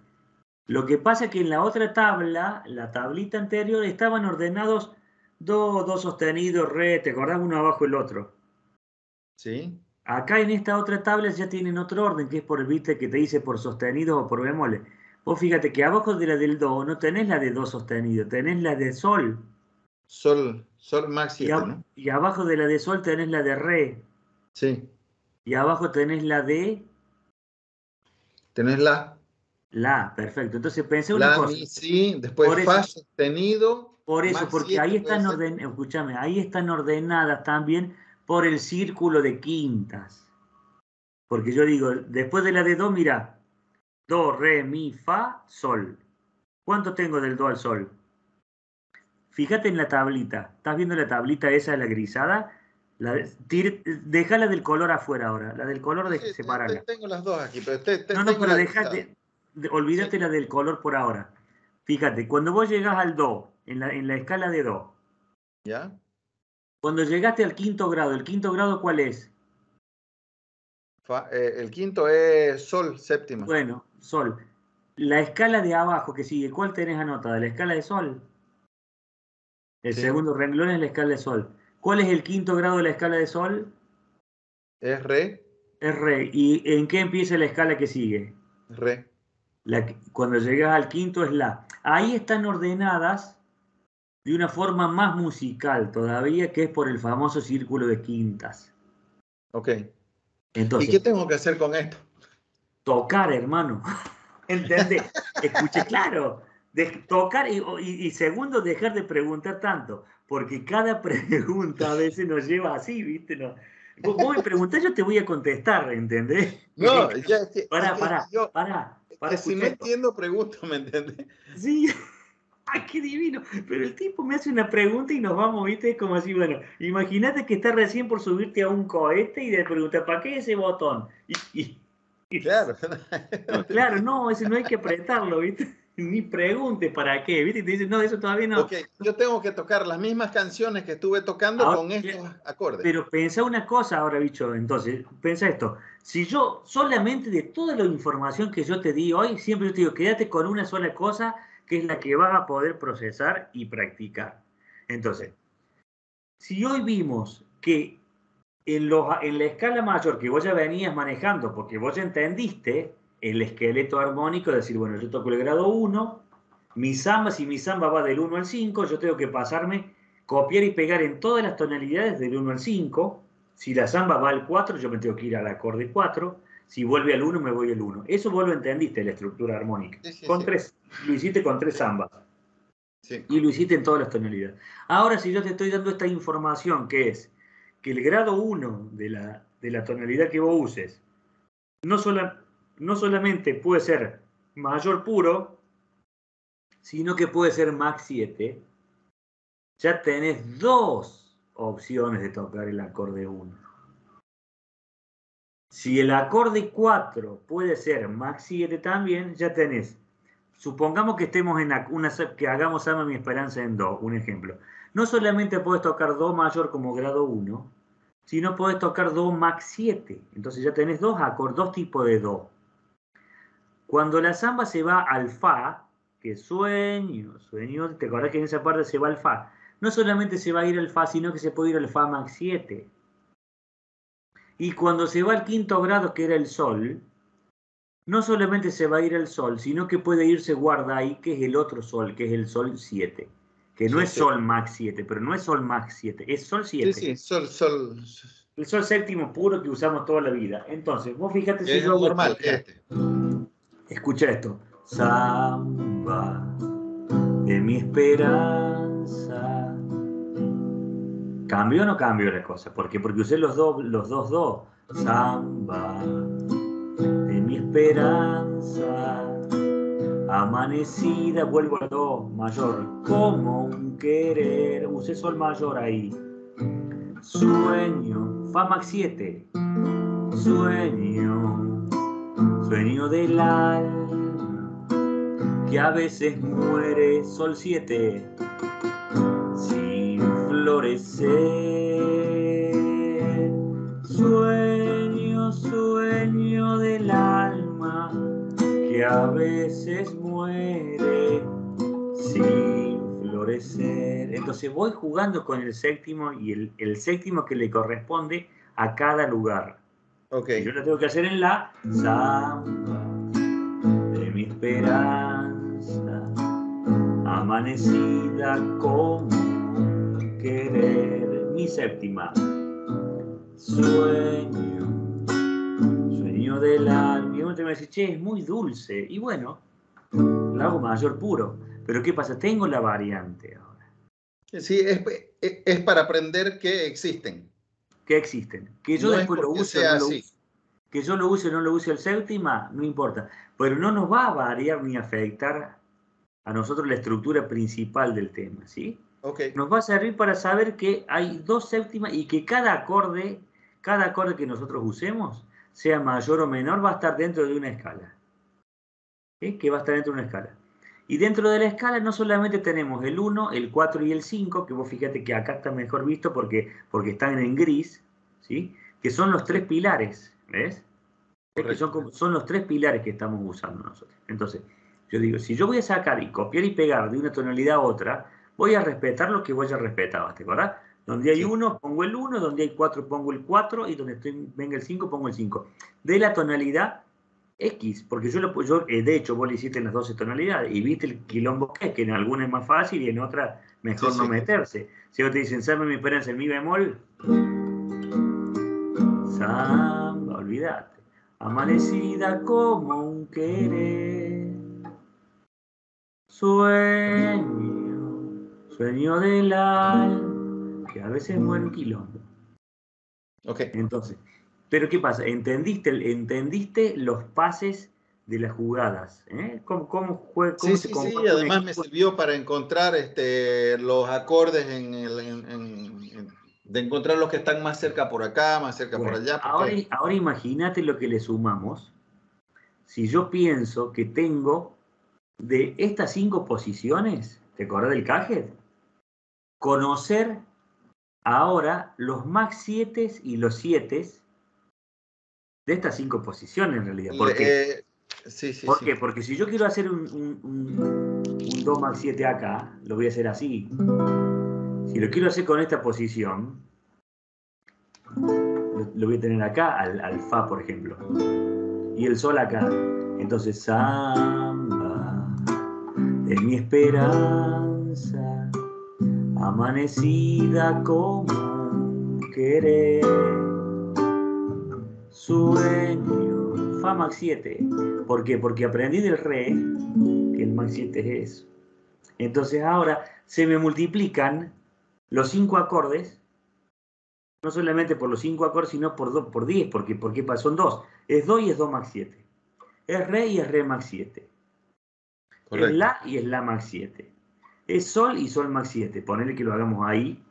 Lo que pasa es que en la otra tabla, la tablita anterior, estaban ordenados do, do sostenido, re, ¿te acordás? Uno abajo el otro. Sí. Acá en esta otra tabla ya tienen otro orden, que es por, viste, que te dice por sostenido o por bemoles. Vos fíjate que abajo de la del do no tenés la de do sostenido, tenés la de sol. Sol, sol max y, ¿no? y abajo de la de sol tenés la de re. Sí. Y abajo tenés la de... Tenés la la, perfecto. Entonces pensé una cosa. sí, después fa sostenido. Por eso, porque ahí están, ordenadas, escúchame, ahí están ordenadas también por el círculo de quintas. Porque yo digo, después de la de do, mira, do, re, mi, fa, sol. ¿Cuánto tengo del do al sol? Fíjate en la tablita. ¿Estás viendo la tablita esa, la grisada? La déjala del color afuera ahora. La del color de sí, Tengo las dos aquí, pero te, No, no, pero dejate, olvídate la del color por ahora. Fíjate, cuando vos llegás al Do, en la, en la escala de Do. ¿Ya? Cuando llegaste al quinto grado, ¿el quinto grado cuál es? Eh, el quinto es Sol, séptima. Bueno, Sol. La escala de abajo que sigue, ¿cuál tenés anotada? ¿La escala de Sol? El segundo renglón es la escala de Sol. ¿Cuál es el quinto grado de la escala de Sol? Es Re. Es Re. ¿Y en qué empieza la escala que sigue? Re cuando llegas al quinto es la. Ahí están ordenadas de una forma más musical todavía, que es por el famoso círculo de quintas. Ok. Entonces, ¿Y qué tengo que hacer con esto? Tocar, hermano. ¿Entendés? escuche, claro, de tocar y, segundo, dejar de preguntar tanto, porque cada pregunta a veces nos lleva así, ¿viste? No. Vos, me preguntás, yo te voy a contestar, ¿entendés? No, ya es que, pará, pará, pará, pará, Si no entiendo, pregunto, ¿me entendés? Sí, ¡ay, qué divino! Pero el tipo me hace una pregunta y nos vamos, ¿viste? Como así, bueno, imagínate que estás recién por subirte a un cohete y le preguntas, ¿para qué ese botón? Y, Claro. claro, no, ese no hay que apretarlo, ¿viste? Ni pregunte para qué, ¿viste? Y te dicen, no, eso todavía no. Ok, yo tengo que tocar las mismas canciones que estuve tocando con estos acordes. Pero pensa una cosa ahora, bicho, entonces, pensa esto. Si yo solamente de toda la información que yo te di hoy, siempre yo te digo, quédate con una sola cosa, que es la que vas a poder procesar y practicar. Entonces, si hoy vimos que en, en la escala mayor que vos ya venías manejando, porque vos ya entendiste el esqueleto armónico, es decir, bueno, yo toco el grado 1, mi samba, si mi samba va del 1 al 5, yo tengo que pasarme, copiar y pegar en todas las tonalidades del 1 al 5. Si la samba va al 4, yo me tengo que ir al acorde 4. Si vuelve al 1, me voy al 1. Eso vos lo entendiste, la estructura armónica. con Tres, lo hiciste con tres zambas. Y lo hiciste en todas las tonalidades. Ahora, si yo te estoy dando esta información, que es que el grado 1 de la, de la tonalidad que vos uses no, no solamente puede ser mayor puro, sino que puede ser max 7, ya tenés dos opciones de tocar el acorde 1. Si el acorde 4 puede ser max 7 también, ya tenés. Supongamos que estemos en una, que hagamos Ama mi esperanza en Do, un ejemplo. No solamente puedes tocar Do mayor como grado 1, sino puedes tocar Do max 7. Entonces ya tenés dos acordes, dos tipos de Do. Cuando la samba se va al Fa, que sueño, sueño, te acordás que en esa parte se va al Fa. No solamente se va a ir al Fa, sino que se puede ir al Fa max 7. Y cuando se va al quinto grado, que era el Sol, no solamente se va a ir al Sol, sino que puede irse guarda ahí, que es el otro Sol, que es el Sol 7 que no es Sol Max 7, pero no es Sol Max 7, es Sol 7. Sí, sí, Sol, Sol. El Sol séptimo puro que usamos toda la vida. Entonces, vos fíjate si es yo normal, este. Escucha esto. Samba de mi esperanza. ¿Cambio o no cambio la cosa? ¿Por qué? Porque usé los dos, los dos, dos. Samba de mi esperanza Amanecida, vuelvo a Do mayor, como un querer, usé sol mayor ahí. Sueño, Fa max 7, sueño, sueño del alma, que a veces muere, sol 7, sin florecer. Sueño, sueño del alma, que a veces muere sin florecer. Entonces voy jugando con el séptimo y el, séptimo que le corresponde a cada lugar. Okay. Yo lo tengo que hacer en la samba de mi esperanza, amanecida como querer mi séptima. Sueño, sueño del alma. Y uno te va a decir, che, es muy dulce. Y bueno, la hago mayor puro. Pero ¿qué pasa? Tengo la variante ahora. Sí, es, para aprender que existen. Que existen. Que yo después lo use o no lo use. Que yo lo use o no lo use el séptima, no importa. Pero no nos va a variar ni afectar a nosotros la estructura principal del tema, ¿sí? Okay. Nos va a servir para saber que hay dos séptimas y que cada acorde, cada acorde que nosotros usemos, sea mayor o menor, va a estar dentro de una escala que va a estar dentro de una escala. Y dentro de la escala no solamente tenemos el 1, el 4 y el 5, que vos fíjate que acá está mejor visto porque, porque están en gris, ¿sí? que son los tres pilares, ¿ves? Que son, son los tres pilares que estamos usando nosotros. Entonces, yo digo, si yo voy a sacar y copiar y pegar de una tonalidad a otra, voy a respetar lo que vos ya respetabas, ¿te acordás? Donde hay 1, pongo el 1, donde hay 4, pongo el 4, y donde estoy, venga el 5, pongo el 5. De la tonalidad X, porque yo, lo, yo eh, de hecho vos lo hiciste en las 12 tonalidades y viste el quilombo que es, que en alguna es más fácil y en otra mejor no meterse. Si vos te dicen, Samba mi esperanza en mi bemol, Samba, olvídate, amanecida como un querer, Sueño, sueño del alma, que a veces muere un quilombo. Ok. Entonces, pero ¿qué pasa? ¿Entendiste, entendiste los pases de las jugadas? ¿eh? ¿Cómo, cómo, juega, cómo sí, sí, sí, además me sirvió para encontrar este, los acordes en, el, de encontrar los que están más cerca por acá, más cerca por allá. Ahora, ahora imagínate lo que le sumamos. Si yo pienso que tengo de estas cinco posiciones, ¿te acordás del cajet? Conocer ahora los max 7 y los 7 de estas cinco posiciones en realidad. ¿Por qué? Eh, sí, sí, ¿Por qué? Porque si yo quiero hacer un, un, un, 2 max 7 acá, lo voy a hacer así. Si lo quiero hacer con esta posición, lo, voy a tener acá, al, al, Fa, por ejemplo. Y el Sol acá. Entonces, samba es mi esperanza, amanecida como querer. Sueño, Fa max 7. ¿Por qué? Porque aprendí del Re, que el max 7 es eso. Entonces ahora se me multiplican los cinco acordes, no solamente por los cinco acordes, sino por, dos, por 10, porque, porque son dos. Es Do y es Do max 7. Es Re y es Re max 7. Es La y es La max 7. Es Sol y Sol max 7. Ponerle que lo hagamos ahí.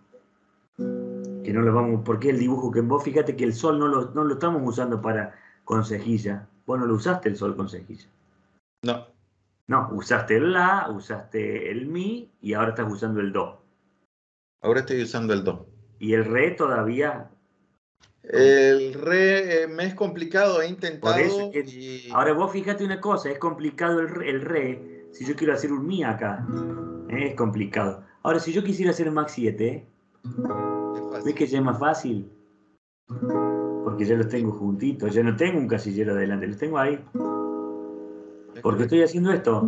Que no lo vamos. Porque el dibujo que vos fíjate que el Sol no lo, no lo estamos usando para con cejilla. Vos no lo usaste el Sol con cejilla. No. No, usaste el La, usaste el Mi y ahora estás usando el Do. Ahora estoy usando el Do. ¿Y el Re todavía? El Re eh, me es complicado, he intentado. Ahora vos fíjate una cosa, es complicado el, el Re. Si yo quiero hacer un Mi acá, es complicado. Ahora, si yo quisiera hacer Max 7, ¿ves que ya es más fácil? Porque ya los tengo juntitos, ya no tengo un casillero adelante, los tengo ahí. Porque estoy haciendo esto.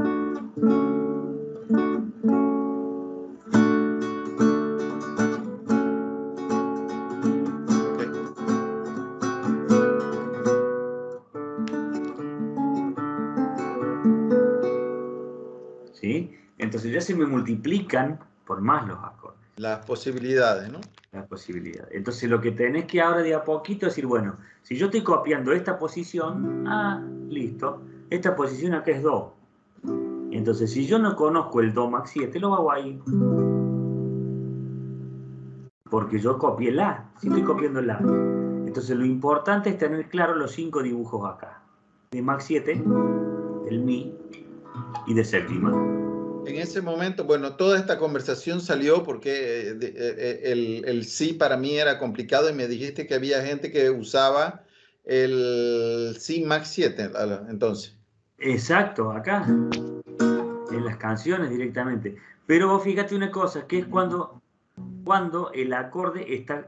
Se me multiplican por más los acordes. Las posibilidades, ¿no? Las posibilidades. Entonces lo que tenés que ahora de a poquito decir, bueno, si yo estoy copiando esta posición, ah, listo, esta posición acá es Do. Entonces si yo no conozco el Do max 7, lo hago ahí. Porque yo copié La, si estoy copiando La. Entonces lo importante es tener claro los cinco dibujos acá. De max 7, del Mi y de séptima en ese momento, bueno, toda esta conversación salió porque eh, eh, el, el, sí para mí era complicado y me dijiste que había gente que usaba el sí Max 7, entonces. Exacto, acá, en las canciones directamente. Pero vos fíjate una cosa, que es cuando, cuando el acorde está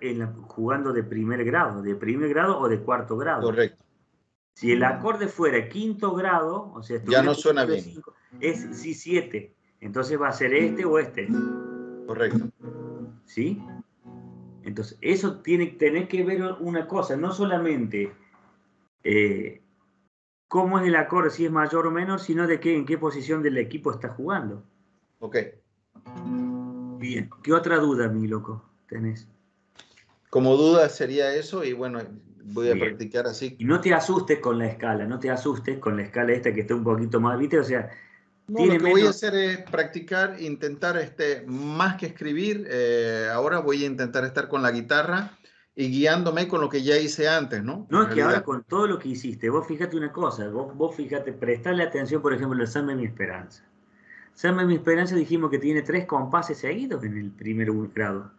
jugando de primer grado, de primer grado o de cuarto grado. Correcto. Si el acorde fuera quinto grado, o sea, ya no suena bien. es si 7. Entonces va a ser este o este. Correcto. ¿Sí? Entonces, eso tiene, tenés que ver una cosa, no solamente eh, cómo es el acorde, si es mayor o menor, sino de qué, en qué posición del equipo está jugando. Ok. Bien. ¿Qué otra duda, mi loco, tenés? Como duda sería eso y bueno, voy a practicar así. Y no te asustes con la escala, no te asustes con la escala esta que está un poquito más, ¿viste? O sea, no, lo que voy a hacer es practicar, intentar, este, más que escribir, eh, ahora voy a intentar estar con la guitarra y guiándome con lo que ya hice antes, ¿no? No, es que ahora con todo lo que hiciste, vos fíjate una cosa, vos, vos fíjate, prestale atención, por ejemplo, al Samba mi Esperanza. Samba mi Esperanza dijimos que tiene tres compases seguidos en el primer grado.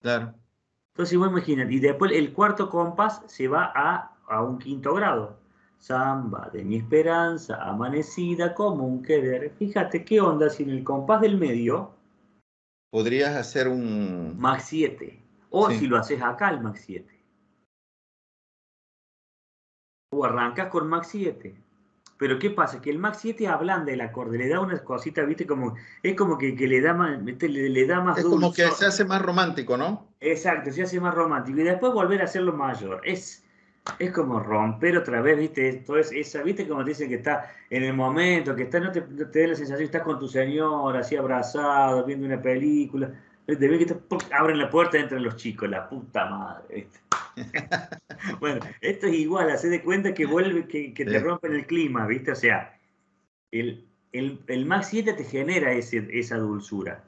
Claro. Entonces vos imagínate, y después el cuarto compás se va a, a un quinto grado. Samba de mi esperanza, amanecida como un querer. Fíjate qué onda si en el compás del medio. Podrías hacer un. Max 7. O si lo haces acá, el Max 7. O arrancas con Max 7. Pero ¿qué pasa? Que el Max 7 ablanda el acorde, le da unas cositas, ¿viste? Como, es como que, le da más, le, da más Es como que se hace más romántico, ¿no? Exacto, se hace más romántico. Y después volver a hacerlo mayor. Es, es como romper otra vez, ¿viste? Todo esa, ¿viste? Como te dicen que está en el momento, que está, no te, te da la sensación que estás con tu señor, así abrazado, viendo una película. Te ven que abren la puerta y entran los chicos, la puta madre. bueno, esto es igual, hace de cuenta que vuelve, que, que te rompen el clima, ¿viste? O sea, el, el, el Max 7 te genera ese, esa dulzura.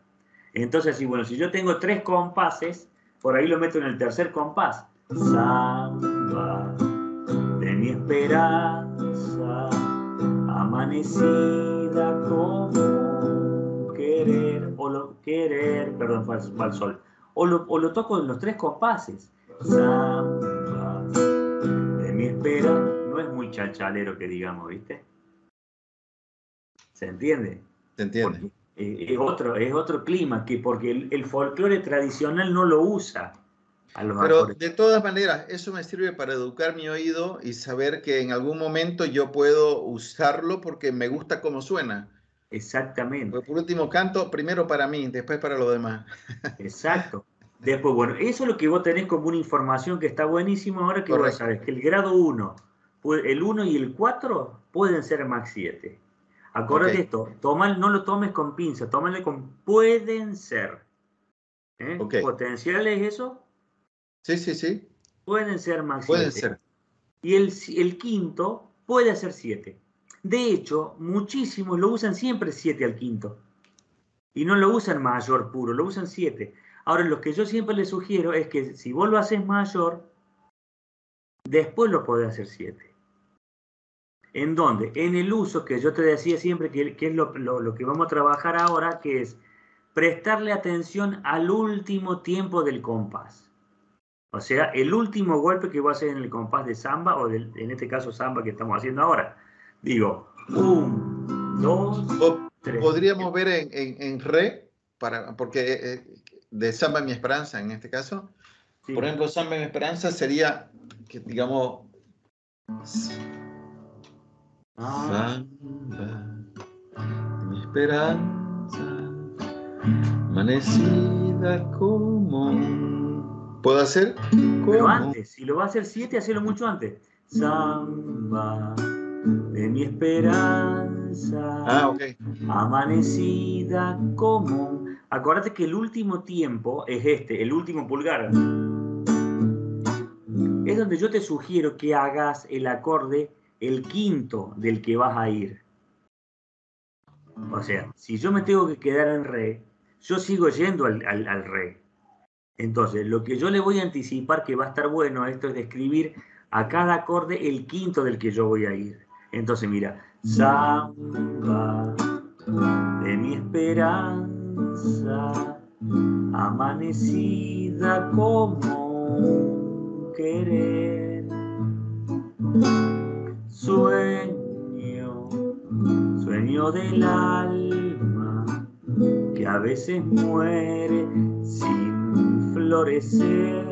Entonces, si, bueno, si yo tengo tres compases, por ahí lo meto en el tercer compás. Samba de mi esperanza, amanecida como querer, o lo querer, perdón, fue al sol. O lo, o lo toco en los tres compases. Samba de mi esperanza. No es muy chachalero que digamos, ¿viste? ¿Se entiende? Se entiende. Eh, es, otro, es otro clima, que porque el, folclore tradicional no lo usa. A los Pero de todas maneras, eso me sirve para educar mi oído y saber que en algún momento yo puedo usarlo porque me gusta cómo suena. Exactamente. por último, canto primero para mí, después para los demás. Exacto. Después, bueno, eso es lo que vos tenés como una información que está buenísimo ahora que vos sabés que el grado 1, el 1 y el 4 pueden ser max 7. Acuérdate esto, no lo tomes con pinza, tómale con pueden ser. ¿Eh? ¿Potencial es eso? Sí, sí, sí. Pueden ser más Pueden ser. Y el, el, quinto puede ser siete. De hecho, muchísimos lo usan siempre siete al quinto. Y no lo usan mayor puro, lo usan siete. Ahora, lo que yo siempre les sugiero es que si vos lo haces mayor, después lo podés hacer siete. ¿En dónde? En el uso que yo te decía siempre, que, es lo, que vamos a trabajar ahora, que es prestarle atención al último tiempo del compás. O sea, el último golpe que voy a hacer en el compás de samba, o en este caso samba que estamos haciendo ahora. Digo, un, dos, tres. Podríamos ver en, re, para, porque eh, de samba mi esperanza en este caso. Por ejemplo, samba mi esperanza sería, que digamos, Samba, mi esperanza, amanecida como. ¿Puedo hacer? Pero antes, si lo va a hacer siete, hacelo mucho antes. Samba de mi esperanza, ah, amanecida como. Acuérdate que el último tiempo es este, el último pulgar. Es donde yo te sugiero que hagas el acorde el quinto del que vas a ir. O sea, si yo me tengo que quedar en re, yo sigo yendo al, re. Entonces, lo que yo le voy a anticipar que va a estar bueno, esto es describir a cada acorde el quinto del que yo voy a ir. Entonces, mira, samba de mi esperanza, amanecida como querer Sueño, sueño del alma que a veces muere sin florecer.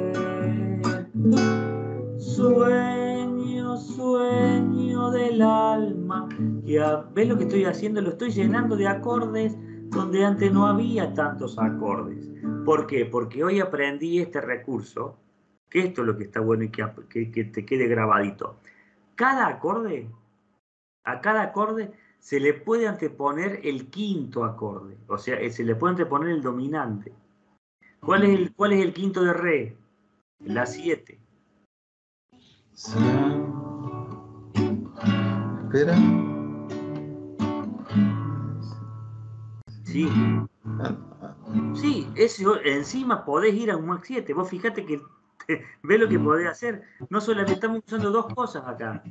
Sueño, sueño del alma que a... ¿Ves lo que estoy haciendo? Lo estoy llenando de acordes donde antes no había tantos acordes. ¿Por qué? Porque hoy aprendí este recurso, que esto es lo que está bueno y que, que te quede grabadito cada acorde, a cada acorde se le puede anteponer el quinto acorde, o sea, eh, se le puede anteponer el dominante. ¿Cuál es el, cuál es el quinto de re? La 7. Espera. Sí. Sí, encima podés ir a un Max 7. Vos fíjate que Ve lo que mm. podés hacer. No solamente estamos usando dos cosas acá.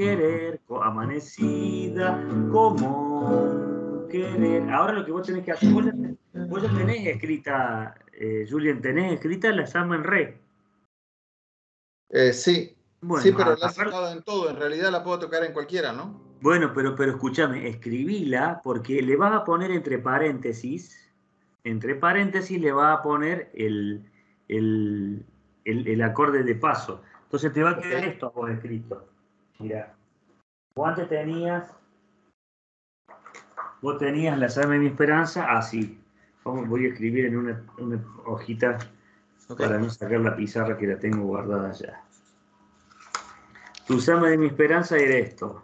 Querer, amanecida, como querer. Ahora lo que vos tenés que hacer, vos ya, tenés escrita, eh, Julian, tenés escrita la llama en re. Eh, sí, sí, pero la has sacado en todo. En realidad la puedo tocar en cualquiera, ¿no? Bueno, pero, pero escúchame, escribíla porque le vas a poner entre paréntesis, entre paréntesis le vas a poner el, el, acorde de paso. Entonces te va a quedar esto por escrito. Mira, vos antes tenías vos tenías la samba de mi esperanza así. voy a escribir en una, hojita para no sacar la pizarra que la tengo guardada ya. Tu samba de mi esperanza era esto.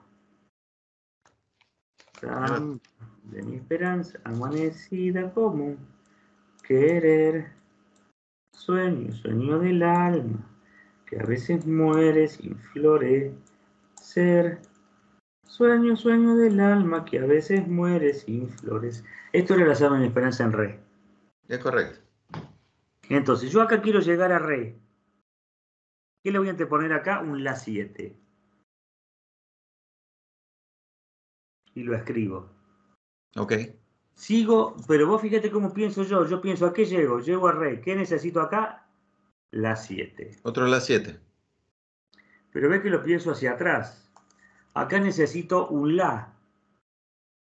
Samba de mi esperanza, amanecida como querer. Sueño, sueño del alma, que a veces muere sin florecer. Sueño, sueño del alma que a veces muere sin flores. Esto era la samba de esperanza en re. Es correcto. Entonces, yo acá quiero llegar a re. ¿Qué le voy a anteponer acá? Un la 7. Y lo escribo. Ok. Sigo, pero vos fíjate cómo pienso yo. Yo pienso, ¿a qué llego? Llego a re. ¿Qué necesito acá? La 7. Otro la 7. Pero ve que lo pienso hacia atrás. Acá necesito un La.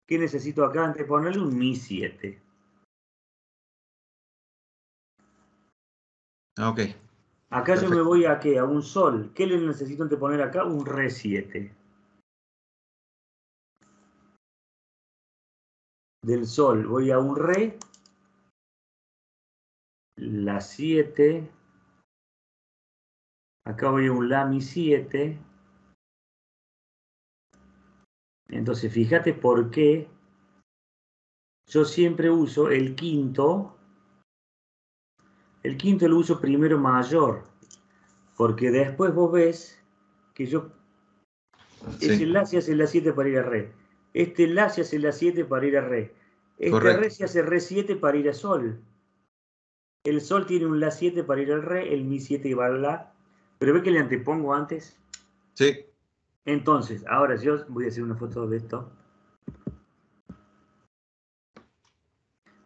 ¿Qué necesito acá? Antes de ponerle un Mi 7. Ah, ok. Acá yo me voy a qué? A un Sol. ¿Qué le necesito anteponer acá? Un Re 7. Del Sol voy a un Re. La 7. Acá voy a un La Mi 7 entonces, fíjate por qué yo siempre uso el quinto. El quinto lo uso primero mayor, porque después vos ves que yo... Ese la se hace la 7 para ir a re. Este la se hace la 7 para ir a re. Este re se hace re 7 para ir a sol. El sol tiene un la 7 para ir al re, el mi 7 va al la. Pero ve que le antepongo antes. Sí. Entonces, ahora yo voy a hacer una foto de esto.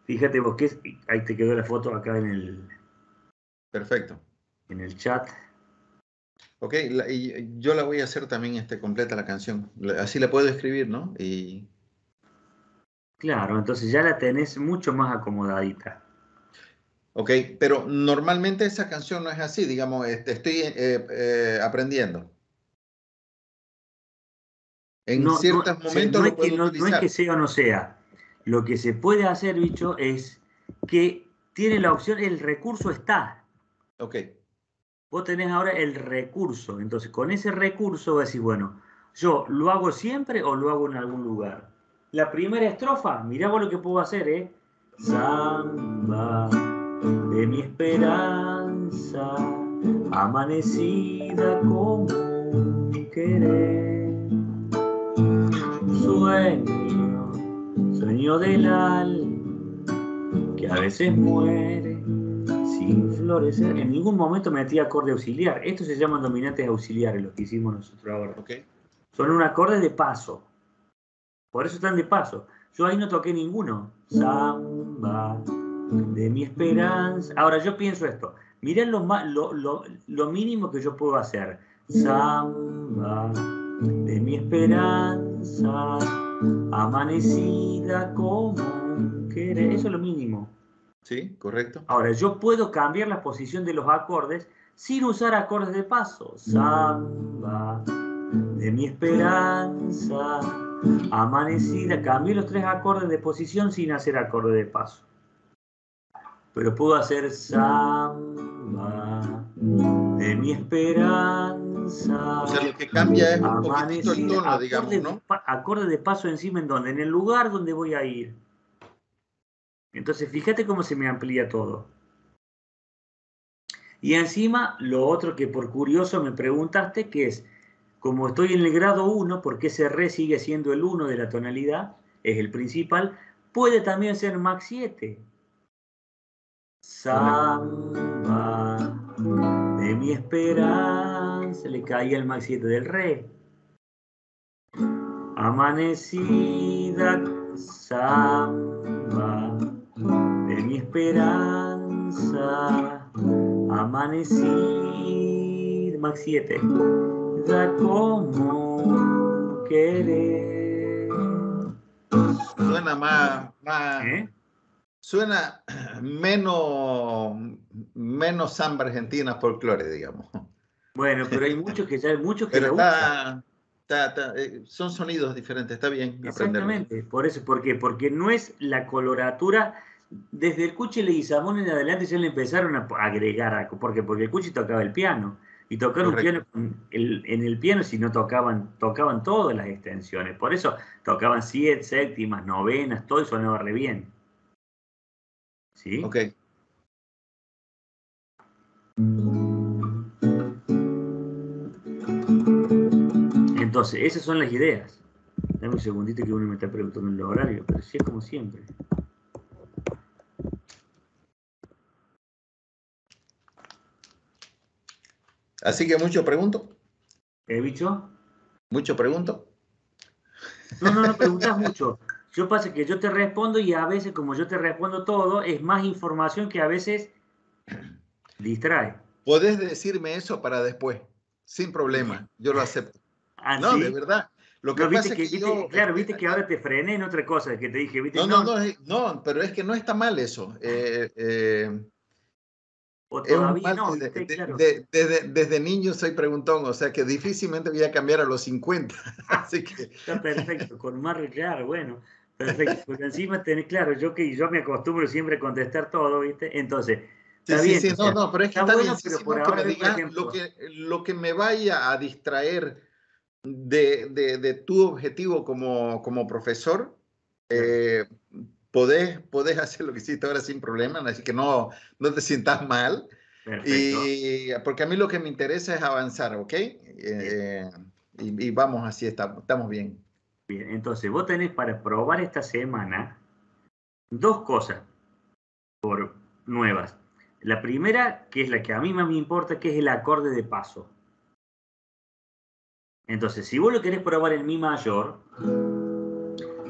Fíjate vos que ahí te quedó la foto acá en el... Perfecto. En el chat. Ok, y yo la voy a hacer también este, completa la canción. Así la puedo escribir, ¿no? Y... Claro, entonces ya la tenés mucho más acomodadita. Ok, pero normalmente esa canción no es así, digamos, este, estoy eh, eh, aprendiendo. En ciertos momentos no, es que, no, es que sea o no sea. Lo que se puede hacer, bicho, es que tiene la opción, el recurso está. Ok. Vos tenés ahora el recurso. Entonces, con ese recurso vas a decir, bueno, yo lo hago siempre o lo hago en algún lugar. La primera estrofa, mirá vos lo que puedo hacer, ¿eh? Samba de mi esperanza, amanecida como querer sueño, sueño del alma, que a veces muere sin florecer. En ningún momento metí acorde auxiliar. Estos se llaman dominantes auxiliares, los que hicimos nosotros ahora. Okay. Son un acorde de paso. Por eso están de paso. Yo ahí no toqué ninguno. Samba de mi esperanza. Ahora yo pienso esto. Miren lo, lo, lo mínimo que yo puedo hacer. Samba de mi esperanza, amanecida como querer. Eso es lo mínimo. Sí, correcto. Ahora, yo puedo cambiar la posición de los acordes sin usar acordes de paso. Samba de mi esperanza, amanecida. Cambié los tres acordes de posición sin hacer acorde de paso. Pero puedo hacer samba de mi esperanza o sea, lo que cambia es un el tono, digamos, ¿no? Acorde de paso encima en donde, en el lugar donde voy a ir. Entonces, fíjate cómo se me amplía todo. Y encima, lo otro que por curioso me preguntaste, que es, como estoy en el grado 1, porque ese re sigue siendo el 1 de la tonalidad, es el principal, puede también ser max 7. Samba de mi esperanza, le caía el max 7 del re. Amanecida samba de mi esperanza, amanecida, max 7, da como querer. Suena más, más, ¿Eh? Suena menos, menos samba argentina folclore, digamos. Bueno, pero hay muchos que ya, muchos que pero está, eh, son sonidos diferentes, está bien. Exactamente, por eso, ¿por qué? Porque no es la coloratura. Desde el Cuchi Leguizamón en adelante ya le empezaron a agregar, porque porque el Cuchi tocaba el piano y tocar un piano en el piano si no tocaban tocaban todas las extensiones, por eso tocaban siete, séptimas, novenas, todo eso sonaba re bien. ¿Sí? Ok. Entonces, esas son las ideas. Dame un segundito que uno me está preguntando el horario, pero sí es como siempre. Así que mucho pregunto. ¿He dicho? ¿Mucho pregunto? No, no, no preguntas mucho. Yo pasa que yo te respondo y a veces, como yo te respondo todo, es más información que a veces distrae. Podés decirme eso para después, sin problema, yo lo acepto. ¿Ah, no, de verdad. Lo que pasa es que, yo, claro, viste que ahora te frené en otra cosa que te dije, ¿viste? No, no, no, no, pero es que no está mal eso. Eh, eh, o todavía no, desde, niño soy preguntón, o sea que difícilmente voy a cambiar a los 50. Así que... Está perfecto, con más claro, bueno, perfecto. Porque encima tenés, claro, yo que yo me acostumbro siempre a contestar todo, ¿viste? Entonces, Sí, sí, sí, no, no, pero es que está, bien, pero por ahora, lo, que, lo que me vaya a distraer de, de, tu objetivo como, como profesor, eh, podés, podés, hacer lo que hiciste ahora sin problema, así que no, no te sientas mal. Y, porque a mí lo que me interesa es avanzar, ¿ok? Eh, y, vamos así, estamos, estamos bien. Bien, entonces vos tenés para probar esta semana dos cosas por nuevas. La primera, que es la que a mí más me importa, que es el acorde de paso. Entonces, si vos lo querés probar en mi mayor,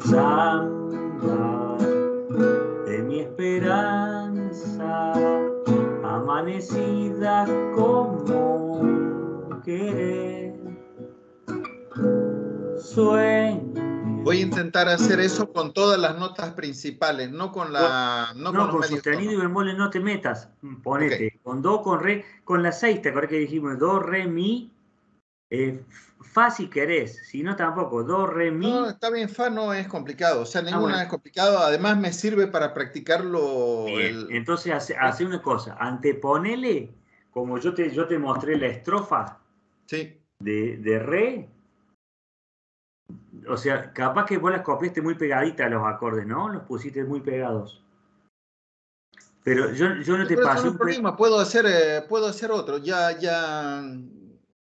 samba de mi esperanza, amanecida como querer, sueño Voy a intentar hacer eso con todas las notas principales, no con la. No, con, sostenido y bemol no te metas. Ponete con do, con re, con la seis, ¿te acuerdas que dijimos? Do, re, mi. Eh, fa si querés, si no tampoco. Do, re, mi. No, está bien, fa no es complicado. O sea, ah, ninguna es complicado. Además, me sirve para practicarlo. Entonces, hace, hace, una cosa. Anteponele, como yo te, yo te mostré la estrofa sí. de, de re o sea, capaz que vos las copiaste muy pegaditas los acordes, ¿no? Los pusiste muy pegados. Pero yo, yo no te paso. No problema, puedo hacer, eh, puedo hacer otro. Ya, ya,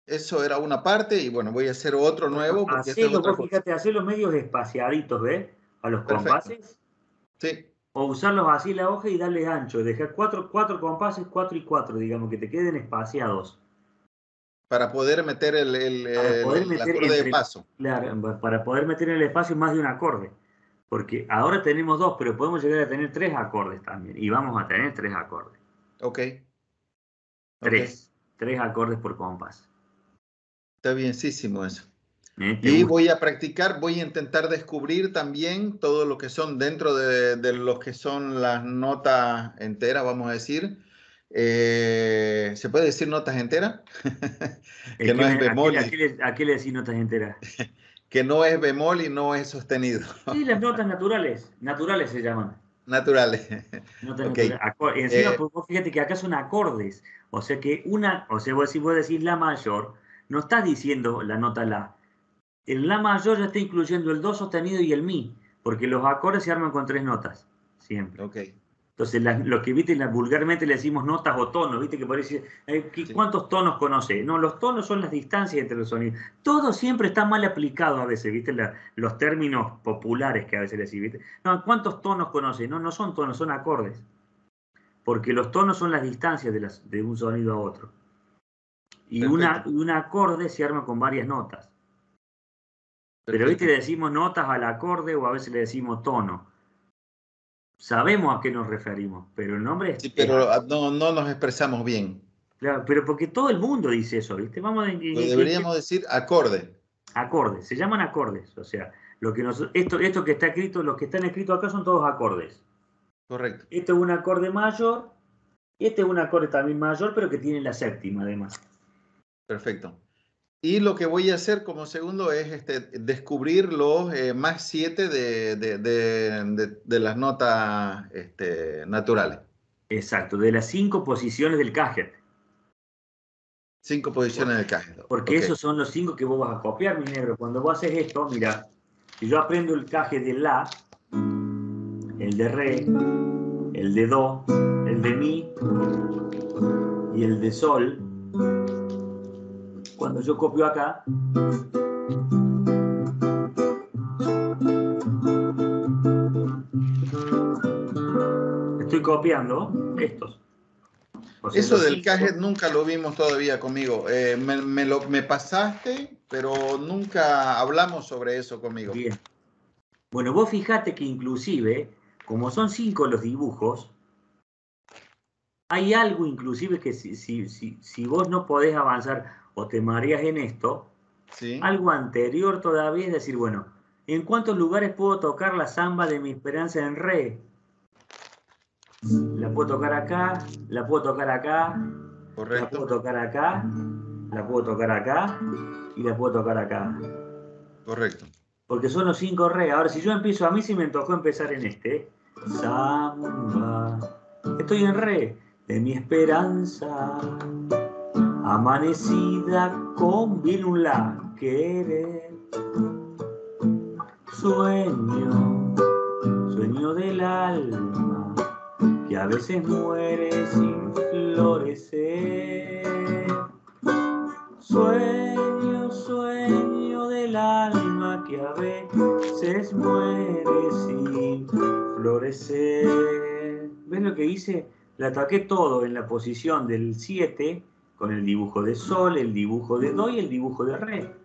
eso era una parte y bueno, voy a hacer otro nuevo. Porque hacelo, vos, fíjate, hacer los medios espaciaditos, ¿ves? A los compases. Sí. O usarlos así la hoja y darle ancho. Dejar cuatro, cuatro compases, cuatro y cuatro, digamos, que te queden espaciados. Para poder meter el, acorde de paso. Claro, para poder meter en el espacio más de un acorde. Porque ahora tenemos dos, pero podemos llegar a tener tres acordes también. Y vamos a tener tres acordes. Ok. Tres. Tres acordes por compás. Está bienísimo eso. ¿Eh? Y voy a practicar, voy a intentar descubrir también todo lo que son dentro de, de lo que son las notas enteras, vamos a decir, eh, ¿Se puede decir notas enteras? que no es bemol. ¿A qué, le, decís notas enteras? que no es bemol y no es sostenido. sí, las notas naturales. Naturales se llaman. Naturales. Notas naturales. Encima, eh, pues, fíjate que acá son acordes. O sea que una, o sea, si vos decís la mayor, no estás diciendo la nota la. El la mayor ya está incluyendo el do sostenido y el mi, porque los acordes se arman con tres notas. Siempre. Ok. Entonces, lo que viste, vulgarmente le decimos notas o tonos, viste que parece, eh, ¿cuántos tonos conoce? No, los tonos son las distancias entre los sonidos. Todo siempre está mal aplicado a veces, viste, los términos populares que a veces decís, viste. No, ¿cuántos tonos conoce? No, no son tonos, son acordes. Porque los tonos son las distancias de, las, de un sonido a otro. Y una, un acorde se arma con varias notas. Pero viste, le decimos notas al acorde o a veces le decimos tono sabemos a qué nos referimos, pero el nombre es... Sí, pero no, no nos expresamos bien. Claro, pero porque todo el mundo dice eso, ¿viste? Vamos a, deberíamos decir acorde. Acorde, se llaman acordes, o sea, lo que nos, esto, esto que está escrito, los que están escritos acá son todos acordes. Correcto. Este es un acorde mayor, y este es un acorde también mayor, pero que tiene la séptima además. Perfecto. Y lo que voy a hacer como segundo es este, descubrir los eh, más siete de, de, de, de las notas este, naturales. Exacto, de las cinco posiciones del cajet. Cinco posiciones del cajet. Porque esos son los cinco que vos vas a copiar, mi negro. Cuando vos haces esto, mira, si yo aprendo el cajet de La, el de Re, el de Do, el de Mi y el de Sol, cuando yo copio acá, estoy copiando estos. Eso del cajet nunca lo vimos todavía conmigo. Eh, me, lo, me pasaste, pero nunca hablamos sobre eso conmigo. Bien. Bueno, vos fijate que inclusive, como son cinco los dibujos, hay algo inclusive que si, si, si, si vos no podés avanzar o te mareas en esto, algo anterior todavía es decir, bueno, ¿en cuántos lugares puedo tocar la samba de mi esperanza en re? La puedo tocar acá, la puedo tocar acá, la puedo tocar acá, la puedo tocar acá y la puedo tocar acá. Correcto. Porque son los cinco re. Ahora, si yo empiezo, a mí sí me tocó empezar en este. Samba. Estoy en re de mi esperanza amanecida con virula querer. Sueño, sueño del alma, que a veces muere sin florecer. Sueño, sueño del alma, que a veces muere sin florecer. ¿Ves lo que hice? Le ataqué todo en la posición del 7 con el dibujo de sol, el dibujo de do y el dibujo de re.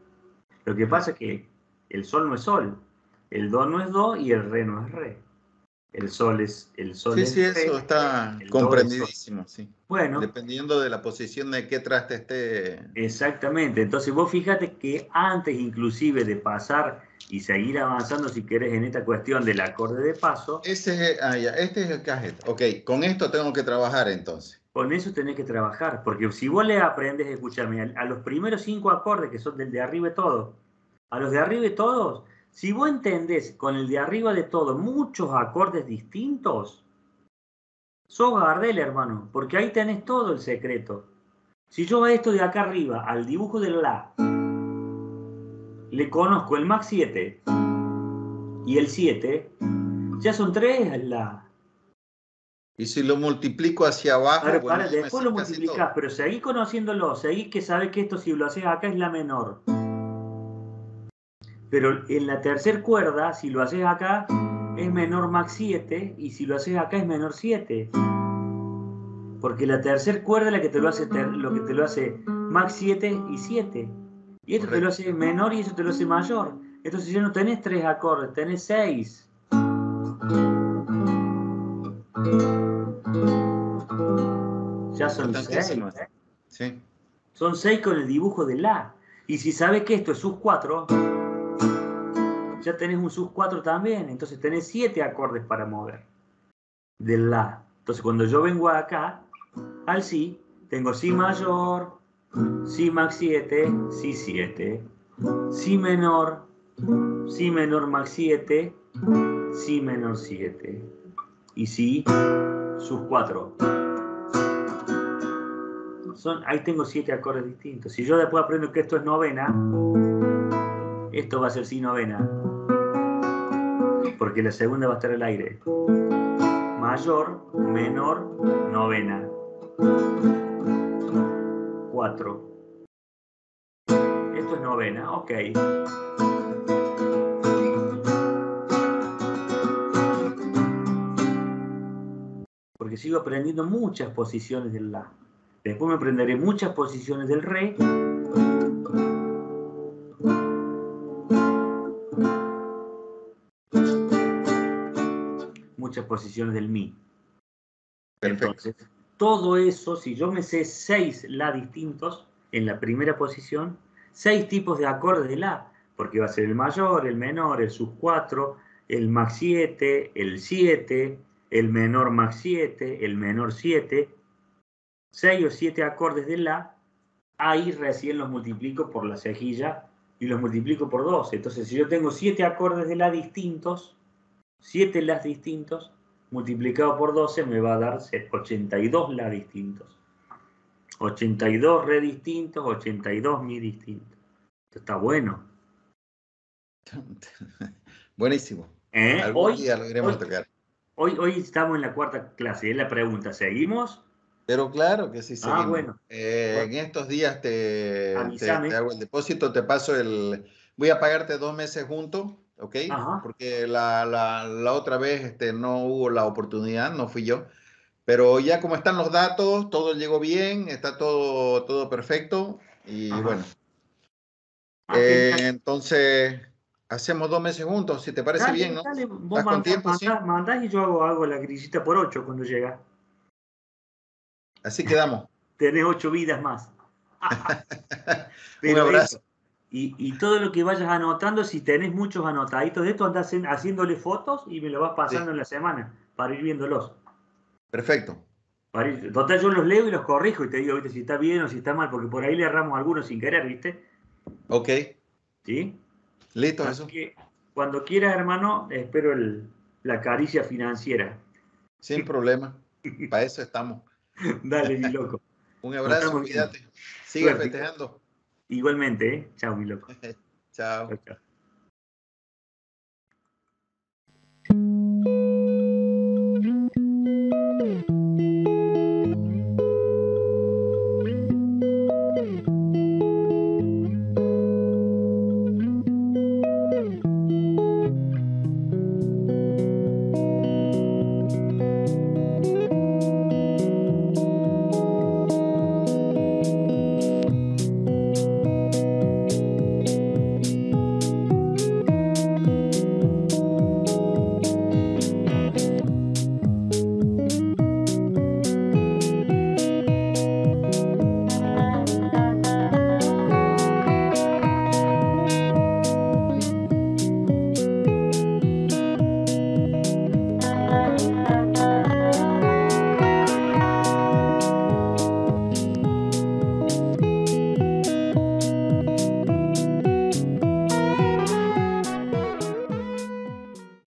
Lo que pasa es que el sol no es sol, el do no es do y el re no es re. El sol es el sol. Sí, sí, eso está comprendidísimo, sí. Bueno. Dependiendo de la posición de qué traste esté. Exactamente. Entonces vos fíjate que antes inclusive de pasar y seguir avanzando si querés en esta cuestión del acorde de paso. Ese es, ah, ya, este es el cajet. Ok, con esto tengo que trabajar entonces. Con eso tenés que trabajar, porque si vos le aprendes, escucharme, a, los primeros cinco acordes, que son del de arriba de todo, a los de arriba de todos, si vos entendés con el de arriba de todo muchos acordes distintos, sos Gardel, hermano, porque ahí tenés todo el secreto. Si yo a esto de acá arriba, al dibujo del La, le conozco el Max 7 y el 7, ya son tres al La. Y si lo multiplico hacia abajo. después lo multiplicas, pero seguís conociéndolo, seguís que sabes que esto si lo haces acá es la menor. Pero en la tercera cuerda, si lo haces acá, es menor max 7, y si lo haces acá es menor 7. Porque la tercera cuerda es la que te lo hace, lo que te lo hace max 7 y 7. Y esto te lo hace menor y eso te lo hace mayor. Entonces ya no tenés tres acordes, tenés seis. Ya son seis. Sí. Son seis con el dibujo de La. Y si sabes que esto es sus 4, ya tenés un sus 4 también. Entonces tenés siete acordes para mover. De La. Entonces cuando yo vengo acá, al Si, tengo Si mayor, Si max 7, Si 7, Si menor, Si menor max 7, Si menor 7. Y Si sus 4 ahí tengo siete acordes distintos. Si yo después aprendo que esto es novena, esto va a ser si novena. Porque la segunda va a estar al aire. Mayor, menor, novena. Cuatro. Esto es novena, ok. Porque sigo aprendiendo muchas posiciones del La. Después me aprenderé muchas posiciones del re. Muchas posiciones del mi. Entonces, todo eso, si yo me sé seis la distintos en la primera posición, seis tipos de acordes de la, porque va a ser el mayor, el menor, el sus 4, el max 7, el 7, el menor max 7, el menor 7, seis o siete acordes de La, ahí recién los multiplico por la cejilla y los multiplico por 12. Entonces, si yo tengo 7 acordes de la distintos, 7 las distintos, multiplicado por 12 me va a dar 82 la distintos. 82 re distintos, 82 mi distintos. Esto está bueno. Buenísimo. ¿Eh? Algún día lo iremos a tocar. Hoy, hoy estamos en la cuarta clase. Es la pregunta. ¿Seguimos? Pero claro que sí, ah, seguimos. Ah, bueno. Eh, en estos días te, te, hago el depósito, te paso el... Voy a pagarte dos meses juntos, ¿ok? Porque la, la, la, otra vez este, no hubo la oportunidad, no fui yo. Pero ya como están los datos, todo llegó bien, está todo, todo perfecto. Y bueno. Ah, eh, entonces, Hacemos dos meses juntos, si te parece bien, ¿no? Dale, vos con tiempo, mandás, y yo hago, hago la grillita por ocho cuando llega. Así quedamos. Tenés ocho vidas más. Un abrazo. y, y, todo lo que vayas anotando, si tenés muchos anotaditos de esto, andás haciéndole fotos y me lo vas pasando en la semana para ir viéndolos. Perfecto. total, yo los leo y los corrijo y te digo ¿viste? si está bien o si está mal, porque por ahí le erramos algunos sin querer, ¿viste? Ok. ¿Sí? Listo, eso. Que cuando quieras, hermano, espero la caricia financiera. Sin problema. Para eso estamos. Dale, mi loco. Un abrazo, cuídate. Sigue festejando. Igualmente, ¿eh? Chao, mi loco. chao. chao.